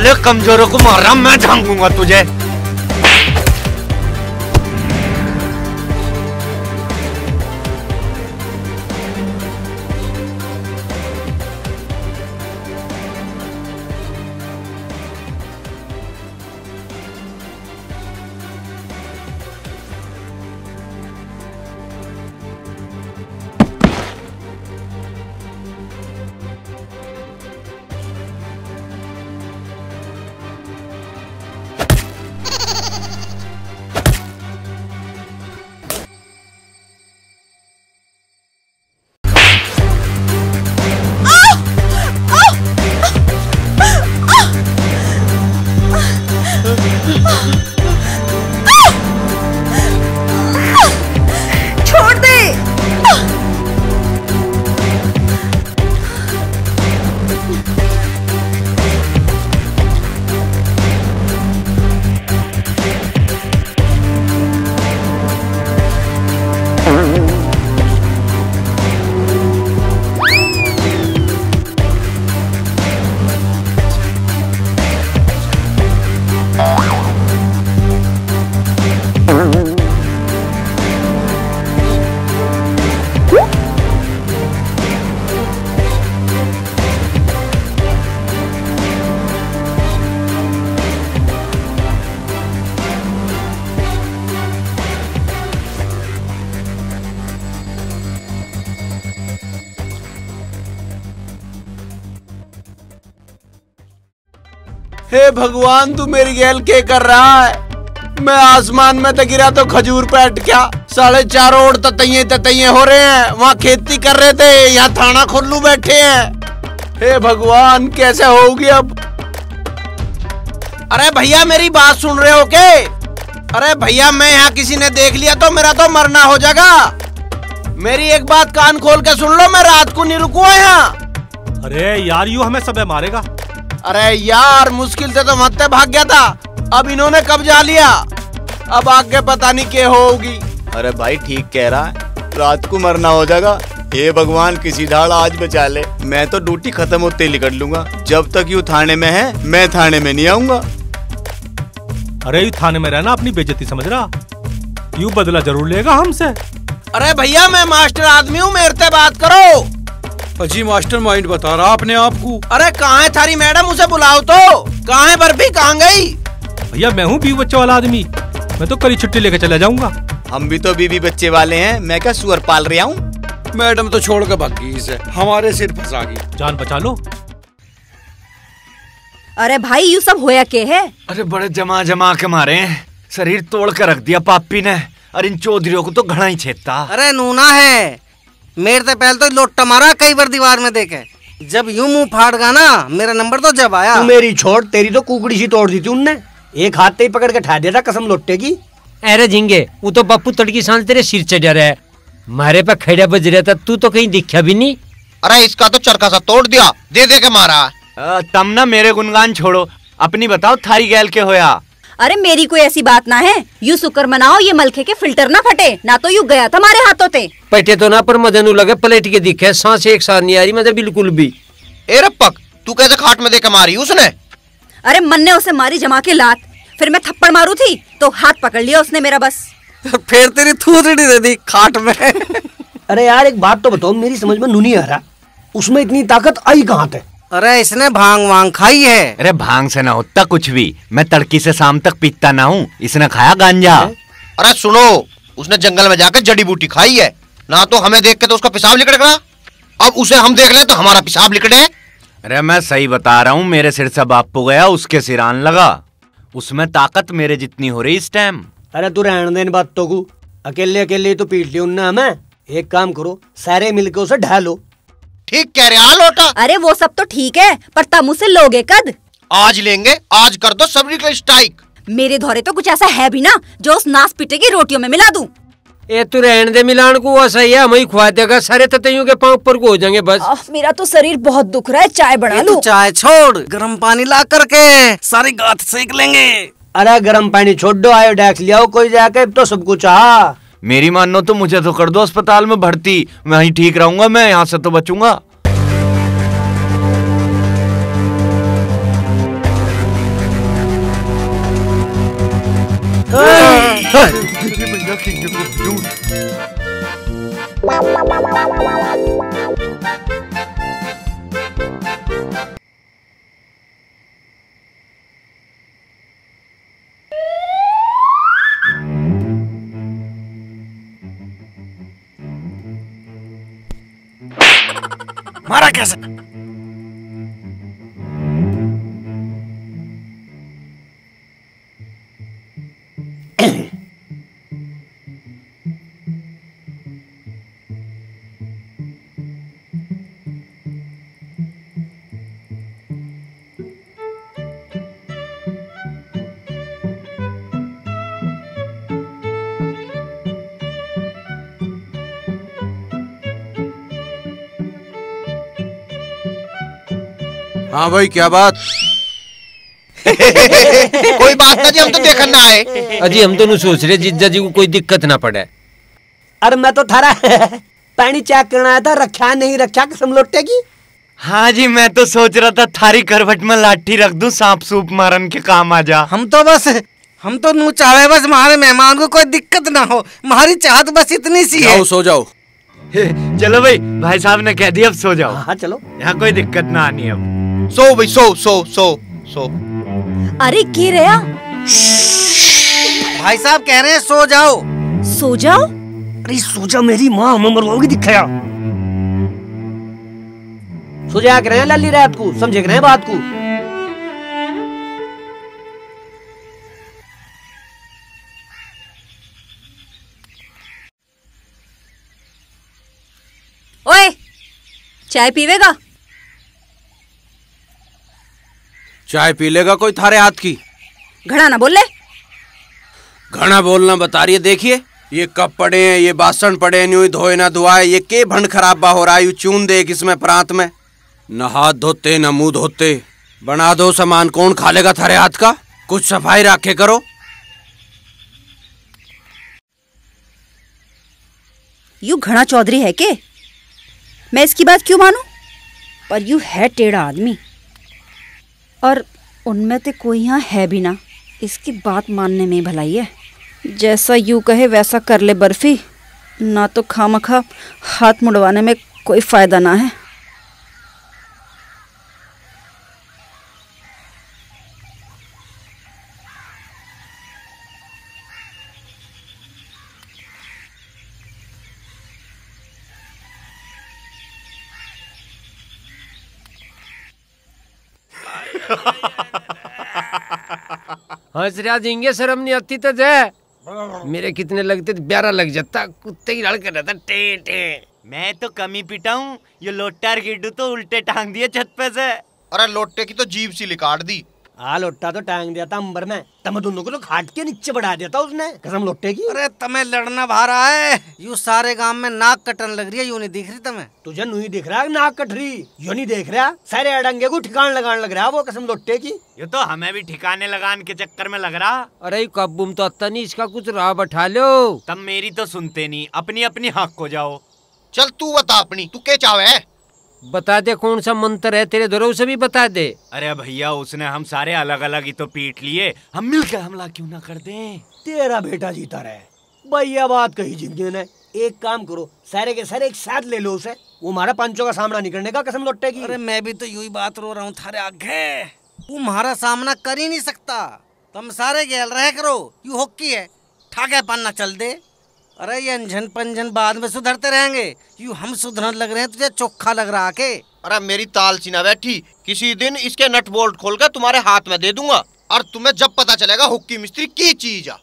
साले कमजोरों को मारा मैं झांकूँगा तुझे। भगवान, तू मेरी गैल के कर रहा है? मैं आसमान में तो गिरा तो खजूर पे अटका साढ़े चार ओर ततइये ततइये हो रहे हैं। वहाँ खेती कर रहे थे, यहाँ थाना खुल्लू बैठे हैं। हे भगवान, कैसे होगी अब? अरे भैया, मेरी बात सुन रहे हो के अरे भैया, मैं यहाँ किसी ने देख लिया तो मेरा तो मरना हो जाएगा। मेरी एक बात कान खोल के सुन लो, मैं रात को नहीं रुकूँगा यहाँ अरे यार, यू हमें सबे मारेगा। अरे यार मुश्किल से तो मत्ते भाग गया था। अब इन्होंने कब्जा लिया। अब आगे पता नहीं क्या होगी। अरे भाई ठीक कह रहा है। रात को मरना हो जाएगा। हे भगवान किसी ढाल आज बचा ले। मैं तो ड्यूटी खत्म होते ही निकल लूँगा। जब तक यू थाने में है मैं थाने में नहीं आऊँगा। अरे यू थाने में रहना अपनी बेइज्जती समझ रहा? यू बदला ज़रूर लेगा हमसे। अरे भैया मैं मास्टर आदमी हूँ मेरे से बात करो। अजी मास्टर माइंड बता रहा आपने आपको अरे कहाँ है थारी मैडम? उसे बुलाओ तो। कहाँ है बर्फ़ी? कहाँ गई? भैया मैं हूँ बीवी बच्चे वाला आदमी। मैं तो कल ही छुट्टी लेकर चला जाऊँगा। हम भी तो बीवी बच्चे वाले हैं। मैं क्या सुअर पाल रहा हूँ? मैडम तो छोड़ के भागी इसे हमारे सिर फंसा गई जान बचा लो। अरे भाई यू सब होया के है? अरे बड़े जमा जमा के मारे हैं। शरीर तोड़ कर रख दिया पापी ने। और इन चौधरियों को तो घना ही छेदता। अरे नूना है। मेरे से पहले तो लोटा मारा कई बार दीवार में देखे। जब यूँ मुँह फाड़ गा ना मेरा नंबर तो जब आया। तू मेरी छोड़ तेरी तो कुकड़ी सी तोड़ दी थी उनने। एक हाथ से ही पकड़ के ठा दिया था कसम लोटे की। अरे झिंगे वो तो बापू तड़की सांस तेरे सिर चढ़ा रहा है। मारे पे खड़ा बज रहा था तू तो कहीं दिखा भी नहीं। अरे इसका तो चरखा सा तोड़ दिया दे दे के मारा। तम ना मेरे गुनगान छोड़ो अपनी बताओ थारी गैल के होया। अरे मेरी कोई ऐसी बात ना है। यू शुक्र मनाओ ये मलखे के फ़िल्टर ना फटे। ना तो यू गया था हमारे हाथों ते। पटे तो ना पर मदन लगे पलट के दिखे सांस एक साथ नहीं आ रही मतलब बिल्कुल भी। ए रप्पक तू कैसे खाट में दे मारी उसने? अरे मन ने उसे मारी जमा के लात। फिर मैं थप्पड़ मारू थी तो हाथ पकड़ लिया उसने मेरा बस। *laughs* फिर तेरी थूथड़ी दे दी खाट में। *laughs* अरे यार एक बात तो बताओ मेरी समझ में नहीं आ रहा। उसमें इतनी ताकत आई कहाँ थे अरे इसने भाँग वांग खाई है। अरे भाँग से ना होता कुछ भी। मैं तड़की से शाम तक पीता ना हूँ। इसने खाया गांजा। अरे सुनो। उसने जंगल में जाकर जड़ी बूटी खाई है। ना तो हमें देख के तो उसका पेशाब गया अब उसे हम देख ले तो हमारा पेशाब निकले अरे मैं सही बता रहा हूँ मेरे सिर से बाप गया उसके सिरान लगा। उसमें ताकत मेरे जितनी हो रही इस टाइम अरे तू रहने दे इन बातों को। अकेले अकेले तो पीट लिया उनने हमें एक काम करो सारे मिलके उसे ढा लो। ठीक कह रहे हाँ लोटा। अरे वो सब तो ठीक है पर तम उसे लोगे कद? आज लेंगे आज कर दो सबरी का स्ट्राइक मेरे धोरे तो कुछ ऐसा है भी ना जो उस नास पिटे की रोटियों में मिला दूँ। ए तू रहने दे मिलान को वो सही है हम ही खुआ देगा सारे ततैयों के पाँव ऊपर को हो जाएँगे बस। आह, मेरा तो शरीर बहुत दुख रहा है चाय बना ये लूँ। तू चाय छोड़। गर्म पानी ला करके सारी गांठ सेक लेंगे। अरे गर्म पानी छोड़ दो आयो डैक्स लियाओ कोई जाके तो सब कुछ आ। मेरी मानो तो मुझे तो कर दो अस्पताल में भर्ती। मैं वहीं ठीक रहूँगा मैं यहाँ से तो बचूँगा। मारा कैसे? हाँ भाई क्या बात? कोई बात ना जी हम तो देखन ना आए। अजी हम तो नहीं सोच रहे जीजा जी को कोई दिक्कत ना पड़े। अरे मैं तो थारा पानी चेक करना आया था रखा नहीं रखा कसम लोटे की हाँ जी मैं तो सोच रहा था थारी करवट में लाठी रख दूँ सांप सूप मारन के काम आ जा। हम तो बस हम तो नू चाहे बस हमारे मेहमान को कोई दिक्कत ना हो। हमारी चाहत बस इतनी सी है। जाओ सो जाओ। *laughs* चलो भाई भाई साहब ने कह दिया अब सो जाओ। हाँ चलो। यहाँ कोई दिक्कत ना आनी अब। सो भाई सो सो सो सो। अरे की रहा भाई साहब कह रहे हैं सो जाओ। सो जाओ? अरे सो जाओ मेरी माँ हमें मरवाओगी दिखाया सो जाया करें लाली रात को समझे करें बात को। ओए चाय पीवेगा? चाय पी लेगा कोई थारे हाथ की? घड़ा ना बोल ले। घना बोलना बता रही है देखिए ये कप पड़े हैं ये बासन पड़े हैं न्यू धोए ना धुआए ये के भंड खराबा हो रहा है यू चून दे इसमें प्रांत में। न हाथ धोते न मुँह धोते बना दो सामान कौन खा लेगा थारे हाथ का? कुछ सफ़ाई रखे करो। यू घड़ा चौधरी है के? मैं इसकी बात क्यों मानूं? पर यू है टेढ़ा आदमी। और उनमें तो कोई यहाँ है भी ना। इसकी बात मानने में भलाई है। जैसा यू कहे, वैसा कर ले बर्फ़ी। ना तो खामखा हाथ मुड़वाने में कोई फ़ायदा ना है। हंस रहा देंगे शर्म नहीं आती तो जय मेरे कितने लगते थे ब्यारा लग जाता कुत्ते ही लड़ कर रहता टे टे। मैं तो कमी पिटा हूँ ये लोटार गिड्डू तो उल्टे टांग दिए छत पे से। अरे लोटे की तो जीव सी लिकाट दी। आ लोटा तो टांग दिया था अंबर में तम दोनों को तो खाट के नीचे बढ़ा दिया था उसने। कसम लोटे की अरे तमें लड़ना बाहर है। यू सारे गाँव में नाक कटन लग रही है यू नहीं दिख रही तमें तुझे नहीं दिख रहा है नाक कट रही। यू नहीं देख रहा। सारे अडंगे को ठिकान लगान लग रहा वो कसम लोटे की ये तो हमें भी ठिकाने लगान के चक्कर में लग रहा। अरे कब बुम तो अत्ता नहीं इसका कुछ राह बैठा लो। तब मेरी तो सुनते नहीं अपनी अपनी हक को जाओ। चल तू बता अपनी तू के चावे? बता दे कौन सा मंत्र है तेरे दोरों से भी बता दे। अरे भैया उसने हम सारे अलग अलग ही तो पीट लिए। हम मिलकर हमला क्यों ना कर दें? तेरा बेटा जीता रहे। भैया बात कही ज़िंदगी ने। एक काम करो सारे के सारे एक साथ ले लो उसे। वो हमारा पंचों का सामना नहीं करने का कसम लोटे की। अरे मैं भी तो यू ही बात रो रहा हूँ थारे आगे। तू हमारा सामना कर ही नहीं सकता। तुम सारे गैल रह करो यू हॉकी है। ठाके पन्ना चल दे। अरे ये अंजन पंजन बाद में सुधरते रहेंगे। यू हम सुधरने लग रहे हैं तुझे चोखा लग रहा के। अरे मेरी ताल सी ना बैठी। किसी दिन इसके नट बोल्ट खोल कर तुम्हारे हाथ में दे दूँगा। और तुम्हें जब पता चलेगा हुक्की मिस्त्री की चीज़ आ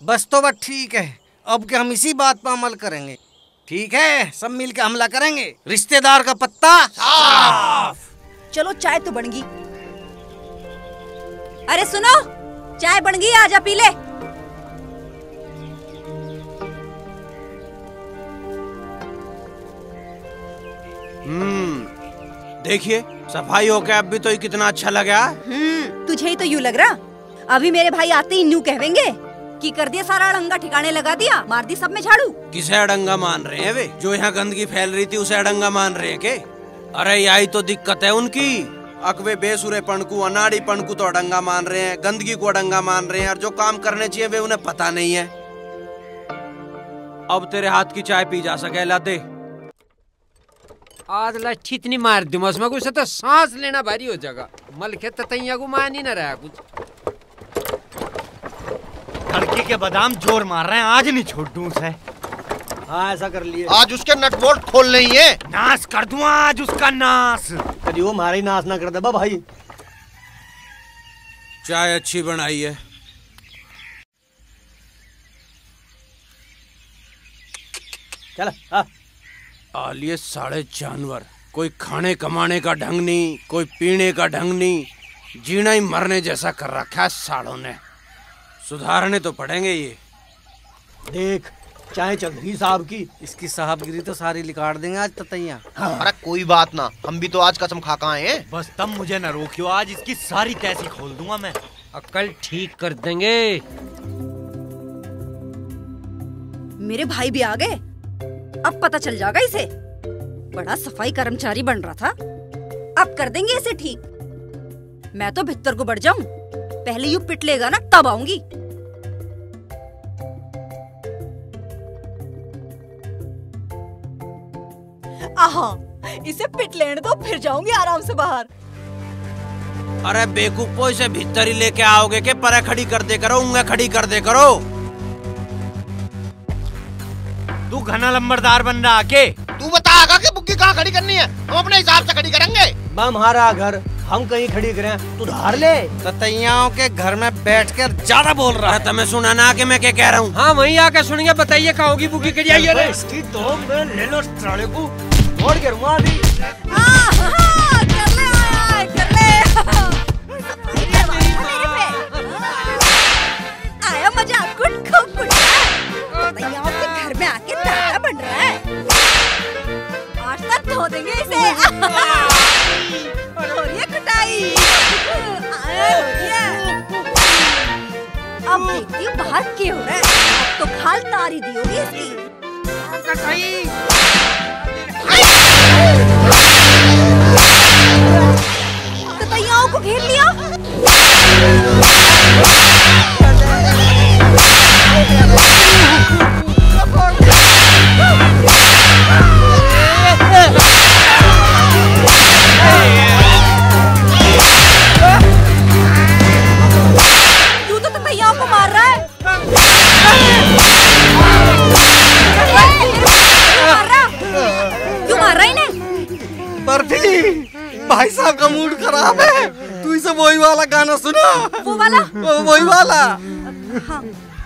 बस तो बस ठीक है। अब के हम इसी बात पर अमल करेंगे। ठीक है? सब मिल के हमला करेंगे। रिश्तेदार का पत्ता? साफ़। चलो चाय तो बन गई। अरे सुनो चाय बन गई आजा पी ले। हम्म। देखिए सफ़ाई हो गया अब भी तो ये कितना अच्छा लगा हम्म तुझे ही तो यूँ लग रहा। अभी मेरे भाई आते ही न्यू कहवेंगे कि कर दिया सारा अड़ंगा ठिकाने लगा दिया मार दी सब में झाड़ू। किसे अडंगा मान रहे हैं वे? जो यहाँ गंदगी फैल रही थी उसे अडंगा मान रहे हैं के? अरे यही तो दिक्कत है उनकी। अकवे बेसुरे पणकू अनाड़ी पणकू तो अडंगा मान रहे हैं गंदगी को अडंगा मान रहे हैं और जो काम करने चाहिए वे उन्हें पता नहीं है। अब तेरे हाथ की चाय पी जा सके ला दे। आज लाठी इतनी मार दूँ उसमें कुछ तो सांस लेना भारी हो जाएगा। मल के ततैया को मान ही ना रहा कुछ। लड़की के बादाम ज़ोर मार रहे हैं आज नहीं छोड़ दूँ उसे। हाँ ऐसा कर लिए। आज उसके नट बोल्ट खोल नहीं है। नाश कर दूँ आज उसका नाश। कभी वो हमारा ही नाश ना कर दे बा भाई। चाय अच्छी बनाई है। चल हाँ आलिए साढ़े जानवर। कोई खाने कमाने का ढंग नहीं कोई पीने का ढंग नहीं। जीना ही मरने जैसा कर रखा है सालों ने। सुधारने तो पड़ेंगे ये। देख चाहे चौधरी साहब की। इसकी साहबगिरी तो सारी लिकाड़ देंगे आज ततैया। अरे कोई बात ना हम भी तो आज कसम खा के आए हैं। बस तब मुझे न रोकियो आज इसकी सारी तैसी खोल दूँगा मैं। अकल ठीक कर देंगे। मेरे भाई भी आ गए? अब पता चल जाएगा इसे। बड़ा सफ़ाई कर्मचारी बन रहा था। अब कर देंगे इसे ठीक। मैं तो भीतर को बढ़ जाऊँ। पहले यू पिट लेगा ना, तब आऊँगी। आहा, इसे पिट लेने दो, फिर जाऊँगी आराम से बाहर। अरे बेकूफो इसे भीतर ही लेके आओगे के परे खड़ी कर दे करो उंगे खड़ी कर दे करो। तू घना लंबरदार बन रहा के तू बता आगा कि बुग्गी कहाँ खड़ी करनी है? हम अपने हिसाब से खड़ी करेंगे। बा हमारा घर हम कहीं खड़ी करें तू धार ले। ततैयाओं के घर में बैठ कर ज़्यादा बोल रहा है। तुम्हें सुना ना कि मैं क्या कह रहा हूँ? हाँ वही आके सुनिए बताइए कहा होगी बुकी है। इसकी तो मैं ले लो ट्राले को छोड़ के रुआ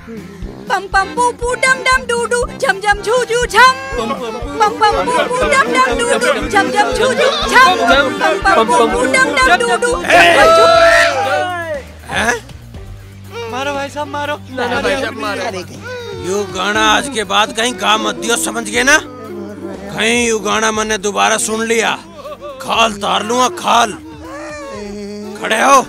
पम पम पू पू डम डम डू डू झम झम झू झू झम पम पम पू पू डम डम डू डू झम झम झू झू झम पम पम पू पू डम डम डू डू झम झम झू मारो भाई साहब मारो। यू गाना आज के बाद कहीं काम मत दियो समझ गए ना? कहीं यू गाना मैंने दोबारा सुन लिया। खाल तार लूँगा खाल। खड़े हो।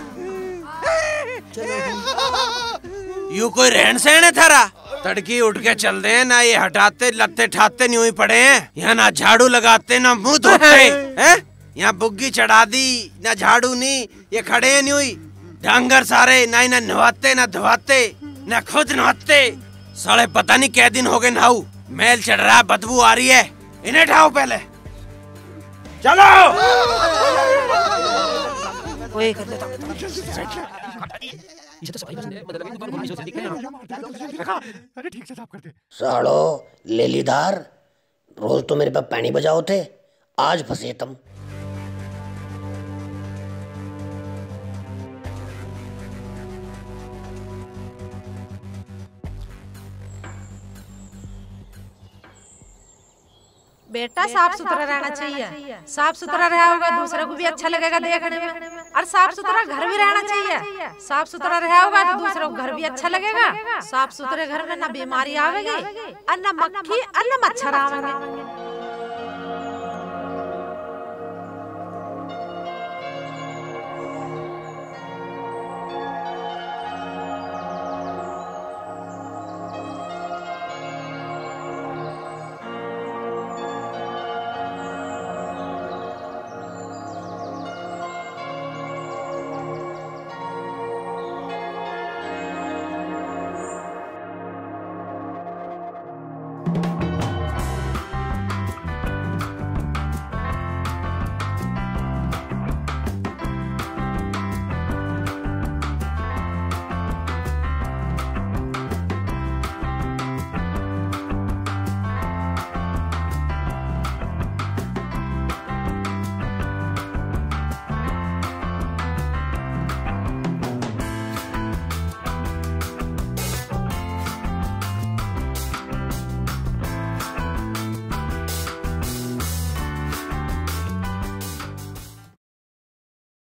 यू कोई रहन सहन है थारा? तड़की उठ के चल रहे हैं ना ये हटाते लत्ते ठाते नहीं हुई पड़े हैं। यहाँ ना झाड़ू लगाते ना मुँह धोते। *laughs* हैं? यहाँ बुग्गी चढ़ा दी ना झाड़ू नहीं ये खड़े हैं नहीं हुई डांगर सारे ना इन्हें नहाते ना धोते ना खुद नहाते। साले पता नहीं कै दिन हो गए नहाऊ। मैल चढ़ रहा बदबू आ रही है। इन्हें ठाओ पहले। चलो! ओए कर देता। अरे ठीक से साफ़ कर दे लेलीदार रोज तो मेरे पे पानी बजाओ थे। आज फंसे तुम। बेटा साफ़ सुथरा रहना चाहिए। साफ़ सुथरा रहा होगा दूसरे को भी अच्छा लगेगा देखने में। और साफ़ सुथरा घर भी रहना चाहिए। साफ़ सुथरा रहा होगा तो दूसरे को घर भी अच्छा लगेगा। साफ़ सुथरे घर में ना बीमारी आवेगी और न मक्खी और न मच्छर आवेंगे।